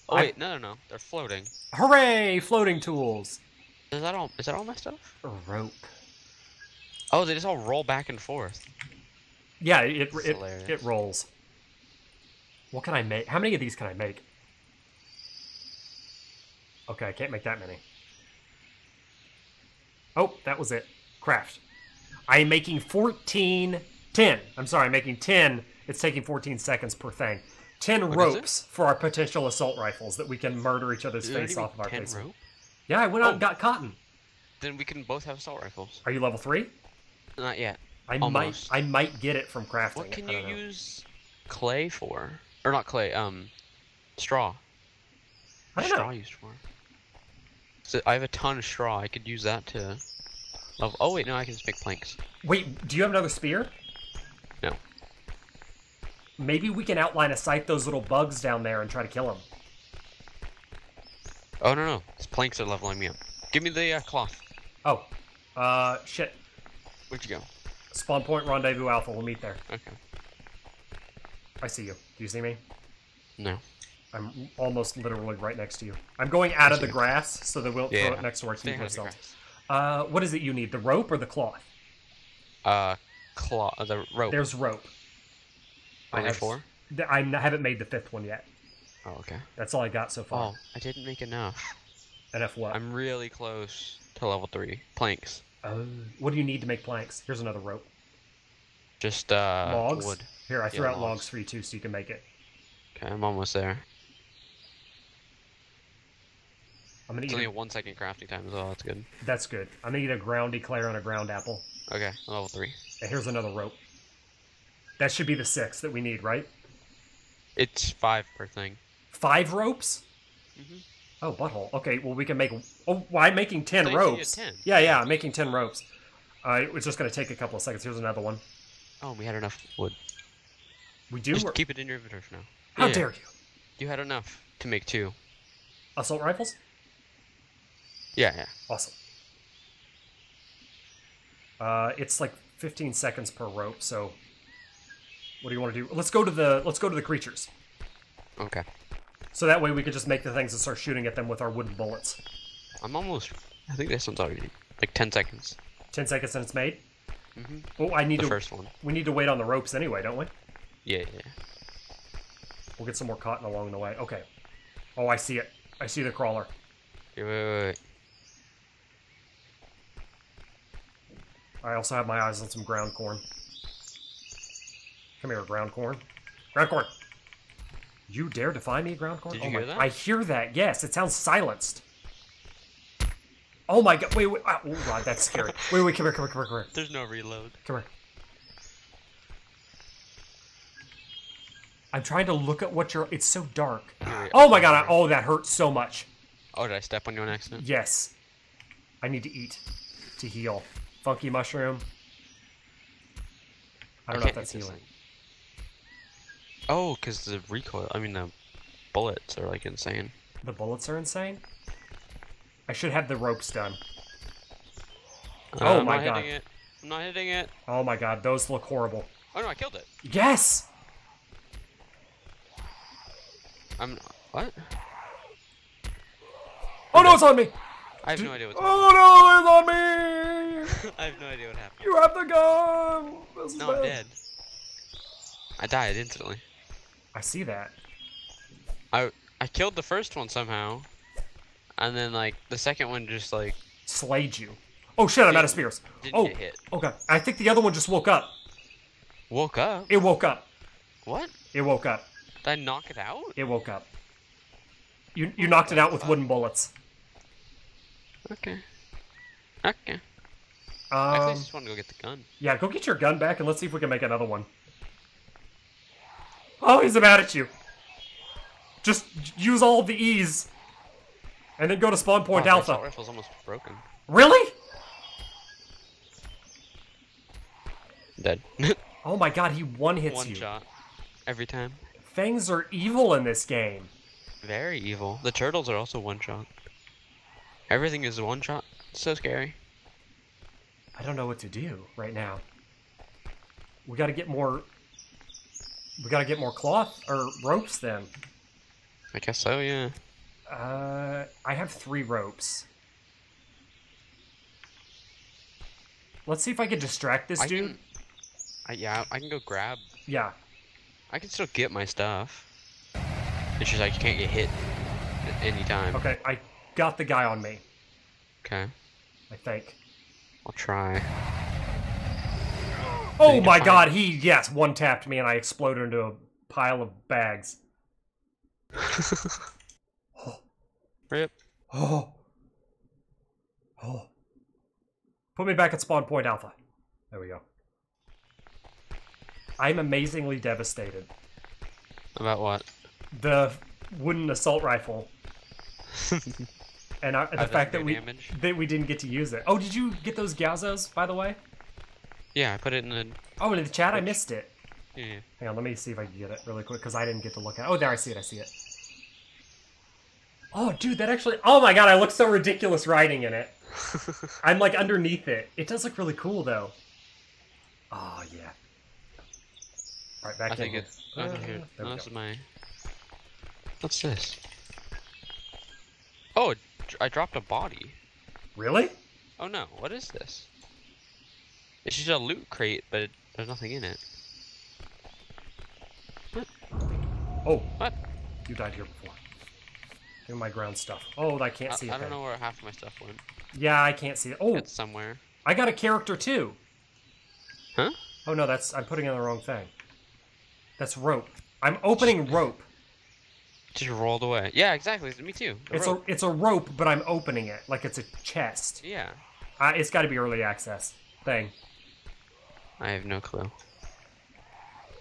Oh I- wait, no, no, no. They're floating. Hooray! Floating tools. Is that all? Is that all my stuff? A rope. Oh, they just all roll back and forth. Yeah, it That's it, hilarious. it rolls. What can I make? How many of these can I make? Okay, I can't make that many. Oh, that was it. Craft. I am making 14, 10. I'm sorry, I'm making 10. It's taking 14 seconds per thing. 10 is it? ropes for our potential assault rifles that we can murder each other's there face off of our 10 faces. rope? Yeah, I went out Oh. and got cotton. Then we can both have assault rifles. Are you level 3? Not yet. I Almost. might I might get it from crafting. What can you know. use clay for? Or not clay, um, straw. I don't straw know. used for? So I have a ton of straw. I could use that to. Level. Oh wait, no, I can just make planks. Wait, do you have another spear? No. Maybe we can outline a sight those little bugs down there and try to kill them. Oh no no, these planks are leveling me up. Give me the uh, cloth. Oh, uh, shit. Where'd you go? Spawn point rendezvous alpha. We'll meet there. Okay. I see you. Do you see me? No. I'm almost literally right next to you. I'm going out of the grass so that we'll throw Yeah. it next to our Stay team out of the ourselves. Uh, what is it you need? The rope or the cloth? Uh, claw. Uh, the rope. There's rope. I have- four. I haven't made the fifth one yet. Oh okay. That's all I got so far. Oh, I didn't make enough. F what? I'm really close to level three. Planks. Oh, what do you need to make planks? Here's another rope. Just uh logs. wood. Here, I threw Yeah, out logs. logs. for you too, so you can make it. Okay, I'm almost there. I'm gonna It's eat. only A, a one second crafting time as well. That's good. that's good. I'm gonna eat a ground eclair and a ground apple. Okay, level three. And here's another rope. That should be the six that we need, right? It's five per thing. Five ropes. Mhm. Oh, butthole. Okay, well we can make. Oh, well, making ten I thought you said you had ropes. 10. Yeah, yeah, I'm making ten ropes. Uh, it was just gonna take a couple of seconds. Here's another one. Oh, we had enough wood. We do. Just or- keep it in your inventory for now. How Yeah, dare you? You had enough to make two. Assault rifles. Yeah, yeah. Awesome. Uh, it's like 15 seconds per rope. So, what do you want to do? Let's go to the let's go to the creatures. Okay. So that way we could just make the things and start shooting at them with our wooden bullets. I'm almost. I think this one's already like 10 seconds. 10 seconds and it's made. Mm hmm Oh, I need The to. first one. We need to wait on the ropes anyway, don't we? Yeah, yeah. We'll get some more cotton along the way. Okay. Oh, I see it. I see the crawler. Wait, wait, wait. I also have my eyes on some ground corn. Come here, ground corn. Ground corn. You dare defy me, ground corn? Did you oh hear my, that? I hear that. Yes, it sounds silenced. Oh my god! Wait, wait! ah, Oh god, that's scary. Wait, wait! Come here! Come here! Come here! Come here! There's no reload. Come here! I'm trying to look at what you're. It's so dark. We- Oh my god! I, oh, that hurts so much. Oh, did I step on you on accident? Yes. I need to eat to heal. Funky mushroom. I don't know if that's healing. Oh, because the recoil. I mean, the bullets are like insane. The bullets are insane. I should have the ropes done. Uh, Oh I'm my not God. Hitting it. I'm not hitting it. Oh my god, those look horrible. Oh no, I killed it. Yes! I'm. What? Oh no, it's on me! I have no idea what's Oh no, it's on me! I have no idea what happened. You have the gun! This is No, I'm dead. I died instantly. I see that. I I killed the first one somehow, and then like the second one just like Slayed you. Oh shit, I'm out of spears. Oh, hit. okay. I think the other one just woke up. Woke up. It woke up. What? It woke up. Did I knock it out? It woke up. You, you knocked it out with wooden bullets. Okay. Okay. Actually, I Um, just want to go get the gun. yeah, go get your gun back and let's see if we can make another one. Oh, he's mad at you. Just use all of the E's. And then go to spawn point oh, my alpha. assault rifle's almost broken. Really? Dead. Oh my god, he one hits One you. shot. Every time. Fangs are evil in this game. Very evil. The turtles are also one shot. Everything is one shot. so scary. I don't know what to do right now. We got to get more. We got to get more cloth or ropes then. I guess so, yeah. Uh, I have three ropes. Let's see if I can distract this I dude. can, I, yeah, I can go grab. Yeah. I can still get my stuff. It's just like you can't get hit at any time. Okay, I got the guy on me. Okay. I think. I'll try. Oh my define- god, he yes one tapped me and I exploded into a pile of bags. Rip. Oh. Oh. Put me back at spawn point alpha. There we go. I'm amazingly devastated. About what? The wooden assault rifle And I, the fact that we damage? that we didn't get to use it. Oh, did you get those Gyazos, by the way? Yeah, I put it in the. Oh, in the chat, I missed it. Yeah. Hang on, let me see if I can get it really quick because I didn't get to look at. it. Oh, there, I see it. I see it. Oh, dude, that actually. Oh my god, I look so ridiculous riding in it. I'm like underneath it. It does look really cool though. Oh yeah. All right, back I in think here. it's. I think Uh, it, there no, we go. is my. What's this? Oh, I dropped a body. Really? Oh no, what is this? It's just a loot crate, but it, there's nothing in it. Oh, What? you died here before. Give me my ground stuff. Oh, I can't I, see I it. don't know where half of my stuff went. Yeah, I can't see it. Oh, It's somewhere. I got a character too. Huh? Oh no, that's I'm putting in the wrong thing. That's rope. I'm opening rope. Just rolled away. Yeah, exactly. Me too. The It's rope. a it's a rope, but I'm opening it like it's a chest. Yeah. Uh, it's got to be early access thing. I have no clue.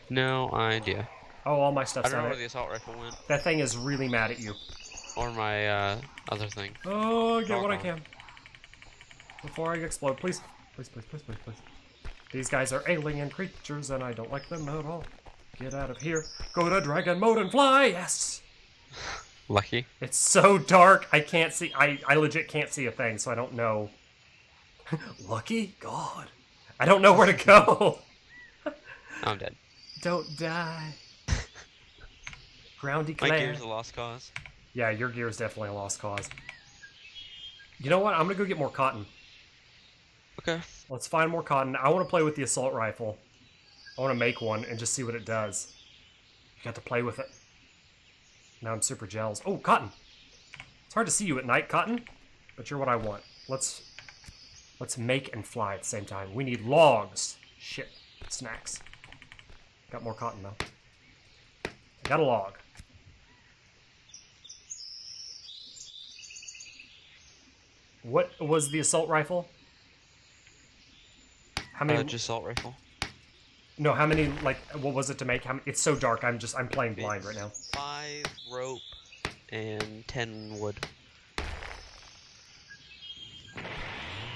No idea. Oh, all my I stuff's don't know on where it. the assault rifle went, That thing is really mad at you. or my uh, other thing. Oh, get what I can before I explode, please, please, please, please, please, please. These guys are alien creatures, and I don't like them at all. Get out of here. Go to dragon mode and fly. Yes. Lucky. It's so dark. I can't see. I I legit can't see a thing, so I don't know. Lucky God. I don't know where to go. I'm dead. don't die. Ground My gear's a lost cause. Yeah, your gear is definitely a lost cause. You know what? I'm gonna go get more cotton. Okay. Let's find more cotton. I want to play with the assault rifle. I want to make one and just see what it does. You got to play with it. Now I'm super jealous. Oh, cotton. It's hard to see you at night, cotton, but you're what I want. Let's let's make and fly at the same time. We need logs. Shit, snacks. Got more cotton though. Got a log. What was the assault rifle? How many? Uh, just assault rifle. No, how many? Like, what was it to make? How many, it's so dark. I'm just I'm playing blind right now. Five rope and ten wood.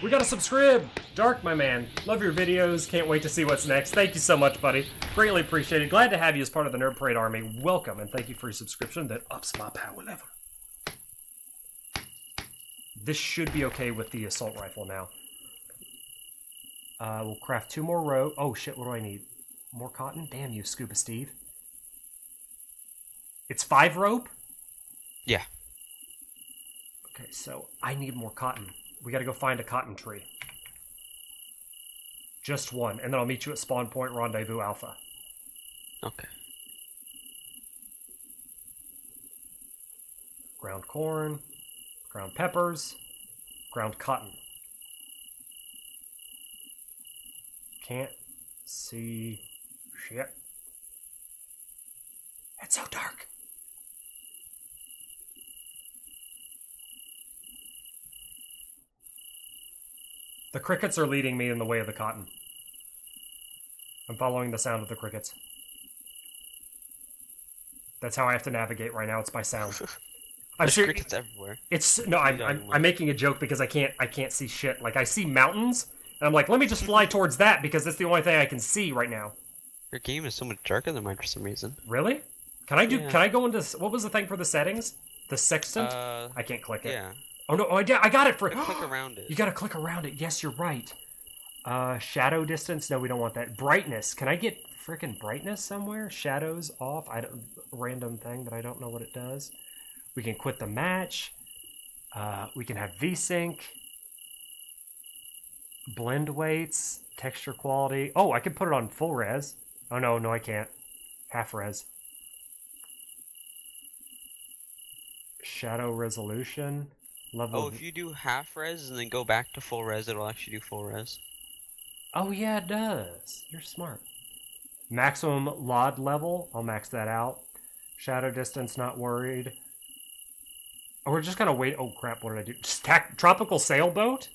We gotta subscribe, Dark, my man. Love your videos. Can't wait to see what's next. Thank you so much, buddy. Greatly appreciated. Glad to have you as part of the Nerd Parade Army. Welcome, and thank you for your subscription. That ups my power level. This should be okay with the assault rifle now. Uh, we'll craft two more rope. Oh shit! What do I need? More cotton? Damn you, Scuba Steve. It's five rope. Yeah. Okay, so I need more cotton. We gotta go find a cotton tree. Just one, and then I'll meet you at spawn point rendezvous alpha. Okay. Ground corn, ground peppers, ground cotton. Can't see shit. It's so dark. The crickets are leading me in the way of the cotton. I'm following the sound of the crickets. That's how I have to navigate right now. It's by sound. I'm There's sure crickets everywhere. it's no. I'm, I'm, I'm making a joke because I can't I can't see shit. Like I see mountains, and I'm like, let me just fly towards that because that's the only thing I can see right now. Your game is so much darker than mine for some reason. Really? Can I do? Yeah. Can I go into what was the thing for the settings? The sextant? Uh, I can't click it. yeah. Oh no! Oh, I, did- I got it for. Click around it. You gotta click around it. Yes, you're right. Uh, shadow distance. No, we don't want that. Brightness. Can I get freaking brightness somewhere? Shadows off. I don't. Random thing, but I don't know what it does. We can quit the match. Uh, we can have VSync. Blend weights. Texture quality. Oh, I can put it on full res. Oh no, no, I can't. Half res. Shadow resolution. Level. Oh, if you do half res and then go back to full res, it'll actually do full res. Oh yeah, it does. You're smart. Maximum LOD level. I'll max that out. Shadow distance, not worried. Oh, we're just gonna wait. Oh crap! What did I do? Just tropical sailboat.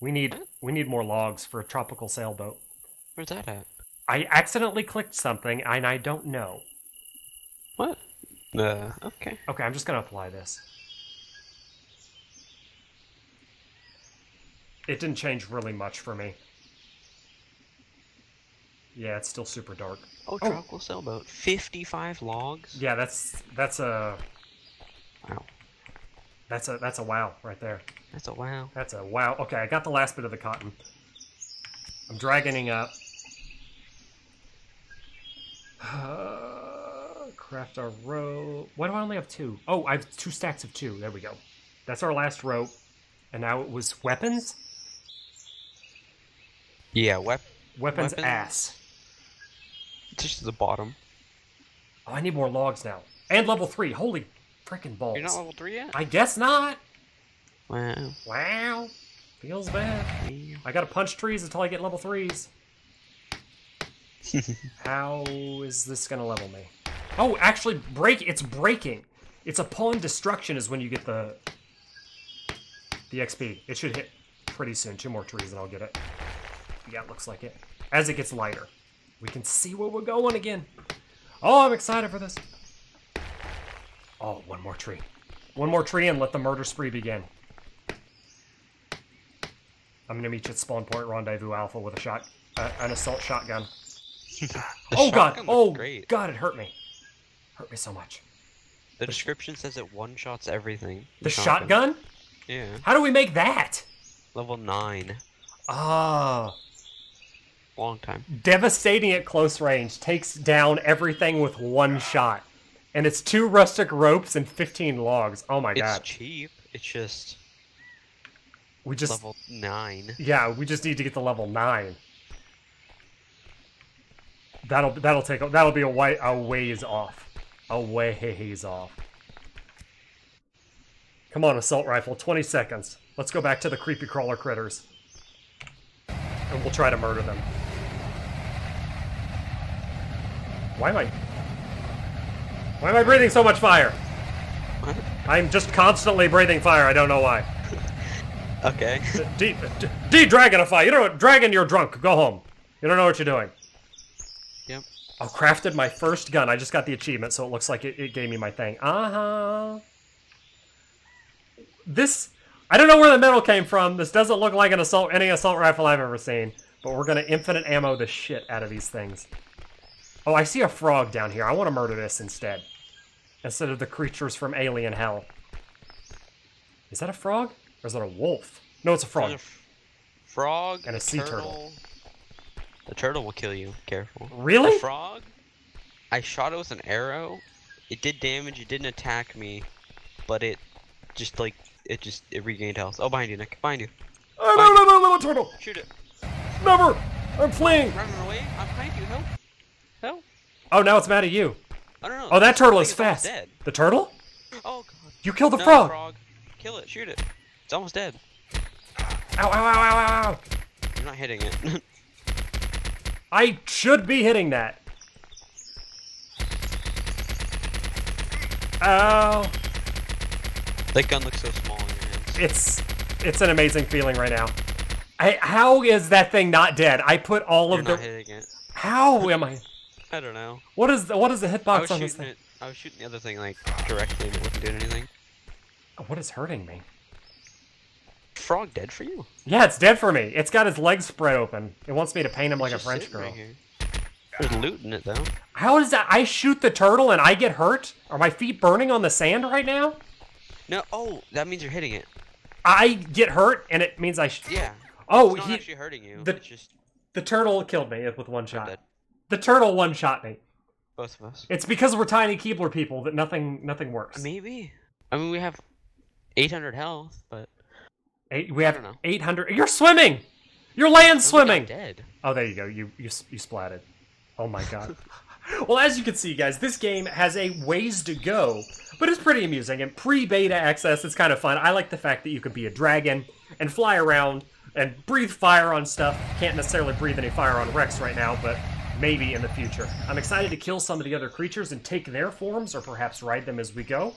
We need we need more logs for a tropical sailboat. Where's that at? I accidentally clicked something and I don't know. What? Uh, okay. Okay, I'm just gonna apply this. It didn't change really much for me. Yeah, it's still super dark. Oh, tropical oh. sailboat. Fifty-five logs. Yeah, that's that's a. Wow that's a that's a wow right there. That's a wow. That's a wow. Okay, I got the last bit of the cotton. I'm dragoning up. Uh, craft our rope. Why do I only have two? Oh, I have two stacks of two. There we go. That's our last rope. And now it was weapons? Yeah, wep Weapons, Weapons. ass. just the bottom. Oh, I need more logs now. And level three. Holy freaking balls. You're not level 3 yet? I guess not. Wow. Wow. Feels bad. I gotta punch trees until I get level threes. How is this gonna level me? Oh, actually, break. It's breaking. It's upon destruction is when you get the the XP. It should hit pretty soon. Two more trees and I'll get it. Yeah, it looks like it. As it gets lighter, we can see where we're going again. Oh, I'm excited for this. Oh, one more tree. One more tree and let the murder spree begin. I'm gonna meet you at spawn point rendezvous alpha with a shot, uh, an assault shotgun. Oh god! shotgun looks Oh great. god! It hurt me. Hurt me so much. The description says it one shots everything. The shotgun? Yeah. How do we make that? Level 9. Ah, Long time. devastating at close range. Takes down everything with one shot, and it's two rustic ropes and 15 logs. Oh my It's god! cheap. It's just We just level 9. yeah, we just need to get to level nine. That'll that'll take that'll be a way a ways off, a ways off. Come on, assault rifle, 20 seconds. Let's go back to the creepy crawler critters, and we'll try to murder them. Why am I? Why am I breathing so much fire? What? I'm just constantly breathing fire. I don't know why. Okay. De-dragonify. You don't dragon. You're drunk. Go home. You don't know what you're doing. yep. I crafted my first gun. I just got the achievement, so it looks like it, it gave me my thing. Uh huh. This, I don't know where the metal came from. This doesn't look like an assault any assault rifle I've ever seen. But we're gonna infinite ammo the shit out of these things. Oh, I see a frog down here. I want to murder this instead, instead of the creatures from Alien Hell. Is that a frog or is that a wolf? No, it's a frog. There's a f- frog And a sea turtle. The turtle will kill you. Careful. Really? The frog. I shot it with an arrow. It did damage. It didn't attack me, but it just like it just it regained health. Oh, behind you, Nick. Behind you. Oh, no, no, no, no, turtle! Shoot it. Never! I'm fleeing! Running away. I'm behind you. Help. Help. Oh, now it's mad at you. I don't know. Oh, that turtle is fast. Dead. The turtle? Oh god. You killed the no, frog. frog. Kill it. Shoot it. It's almost dead. Ow, ow, ow, ow, ow. You're not hitting it. I should be hitting that. Oh, that gun looks so small in your hands. it's it's an amazing feeling right now. I, how is that thing not dead? I put all You're of not the. hitting it. How am I? I don't know. What is the, what is the hitbox on this shooting thing? it. I was shooting the other thing like directly and it wasn't doing anything. Oh, what is hurting me? Frog dead for you? Yeah, it's dead for me. It's got its legs spread open. It wants me to paint him like a French girl. right here. There's loot in it though. How is that? I shoot the turtle and I get hurt? Are my feet burning on the sand right now? No. Oh, that means you're hitting it. I get hurt and it means I. Sh- Yeah. oh, it's not he, actually hurting you. the- it's just the turtle killed me with one I'm shot. The turtle one shot me. Both of us. It's because we're tiny Keebler people that nothing nothing works. Maybe. I mean, we have 800 health, but Eight, we I have don't know. 800. You're swimming. You're land I'm swimming. dead. Oh, there you go. You you you splatted. Oh my god. well, as you can see, guys, this game has a ways to go, but it's pretty amusing. And pre-beta access, it's kind of fun. I like the fact that you can be a dragon and fly around and breathe fire on stuff. Can't necessarily breathe any fire on Rex right now, but maybe in the future. I'm excited to kill some of the other creatures and take their forms, or perhaps ride them as we go.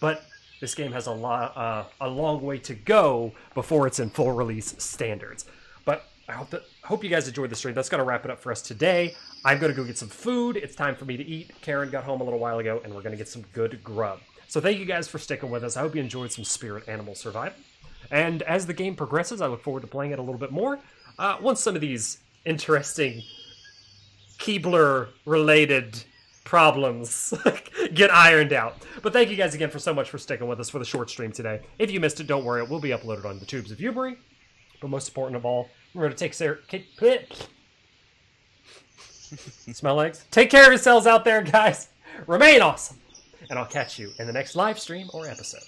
But this game has a lot, uh, a long way to go before it's in full release standards. But I hope that hope you guys enjoyed the stream. That's gonna wrap it up for us today. I'm gonna go get some food. It's time for me to eat. Karen got home a little while ago, and we're gonna get some good grub. So thank you guys for sticking with us. I hope you enjoyed some Spirit Animal Survival. And as the game progresses, I look forward to playing it a little bit more. Uh, once some of these interesting Keebler related problems get ironed out. But thank you guys again for so much for sticking with us for the short stream today. If you missed it, don't worry, it will be uploaded on the tubes of Ubery. But most important of all, we're to take care. Smell legs. Take care of yourselves out there, guys. Remain awesome. And I'll catch you in the next live stream or episode.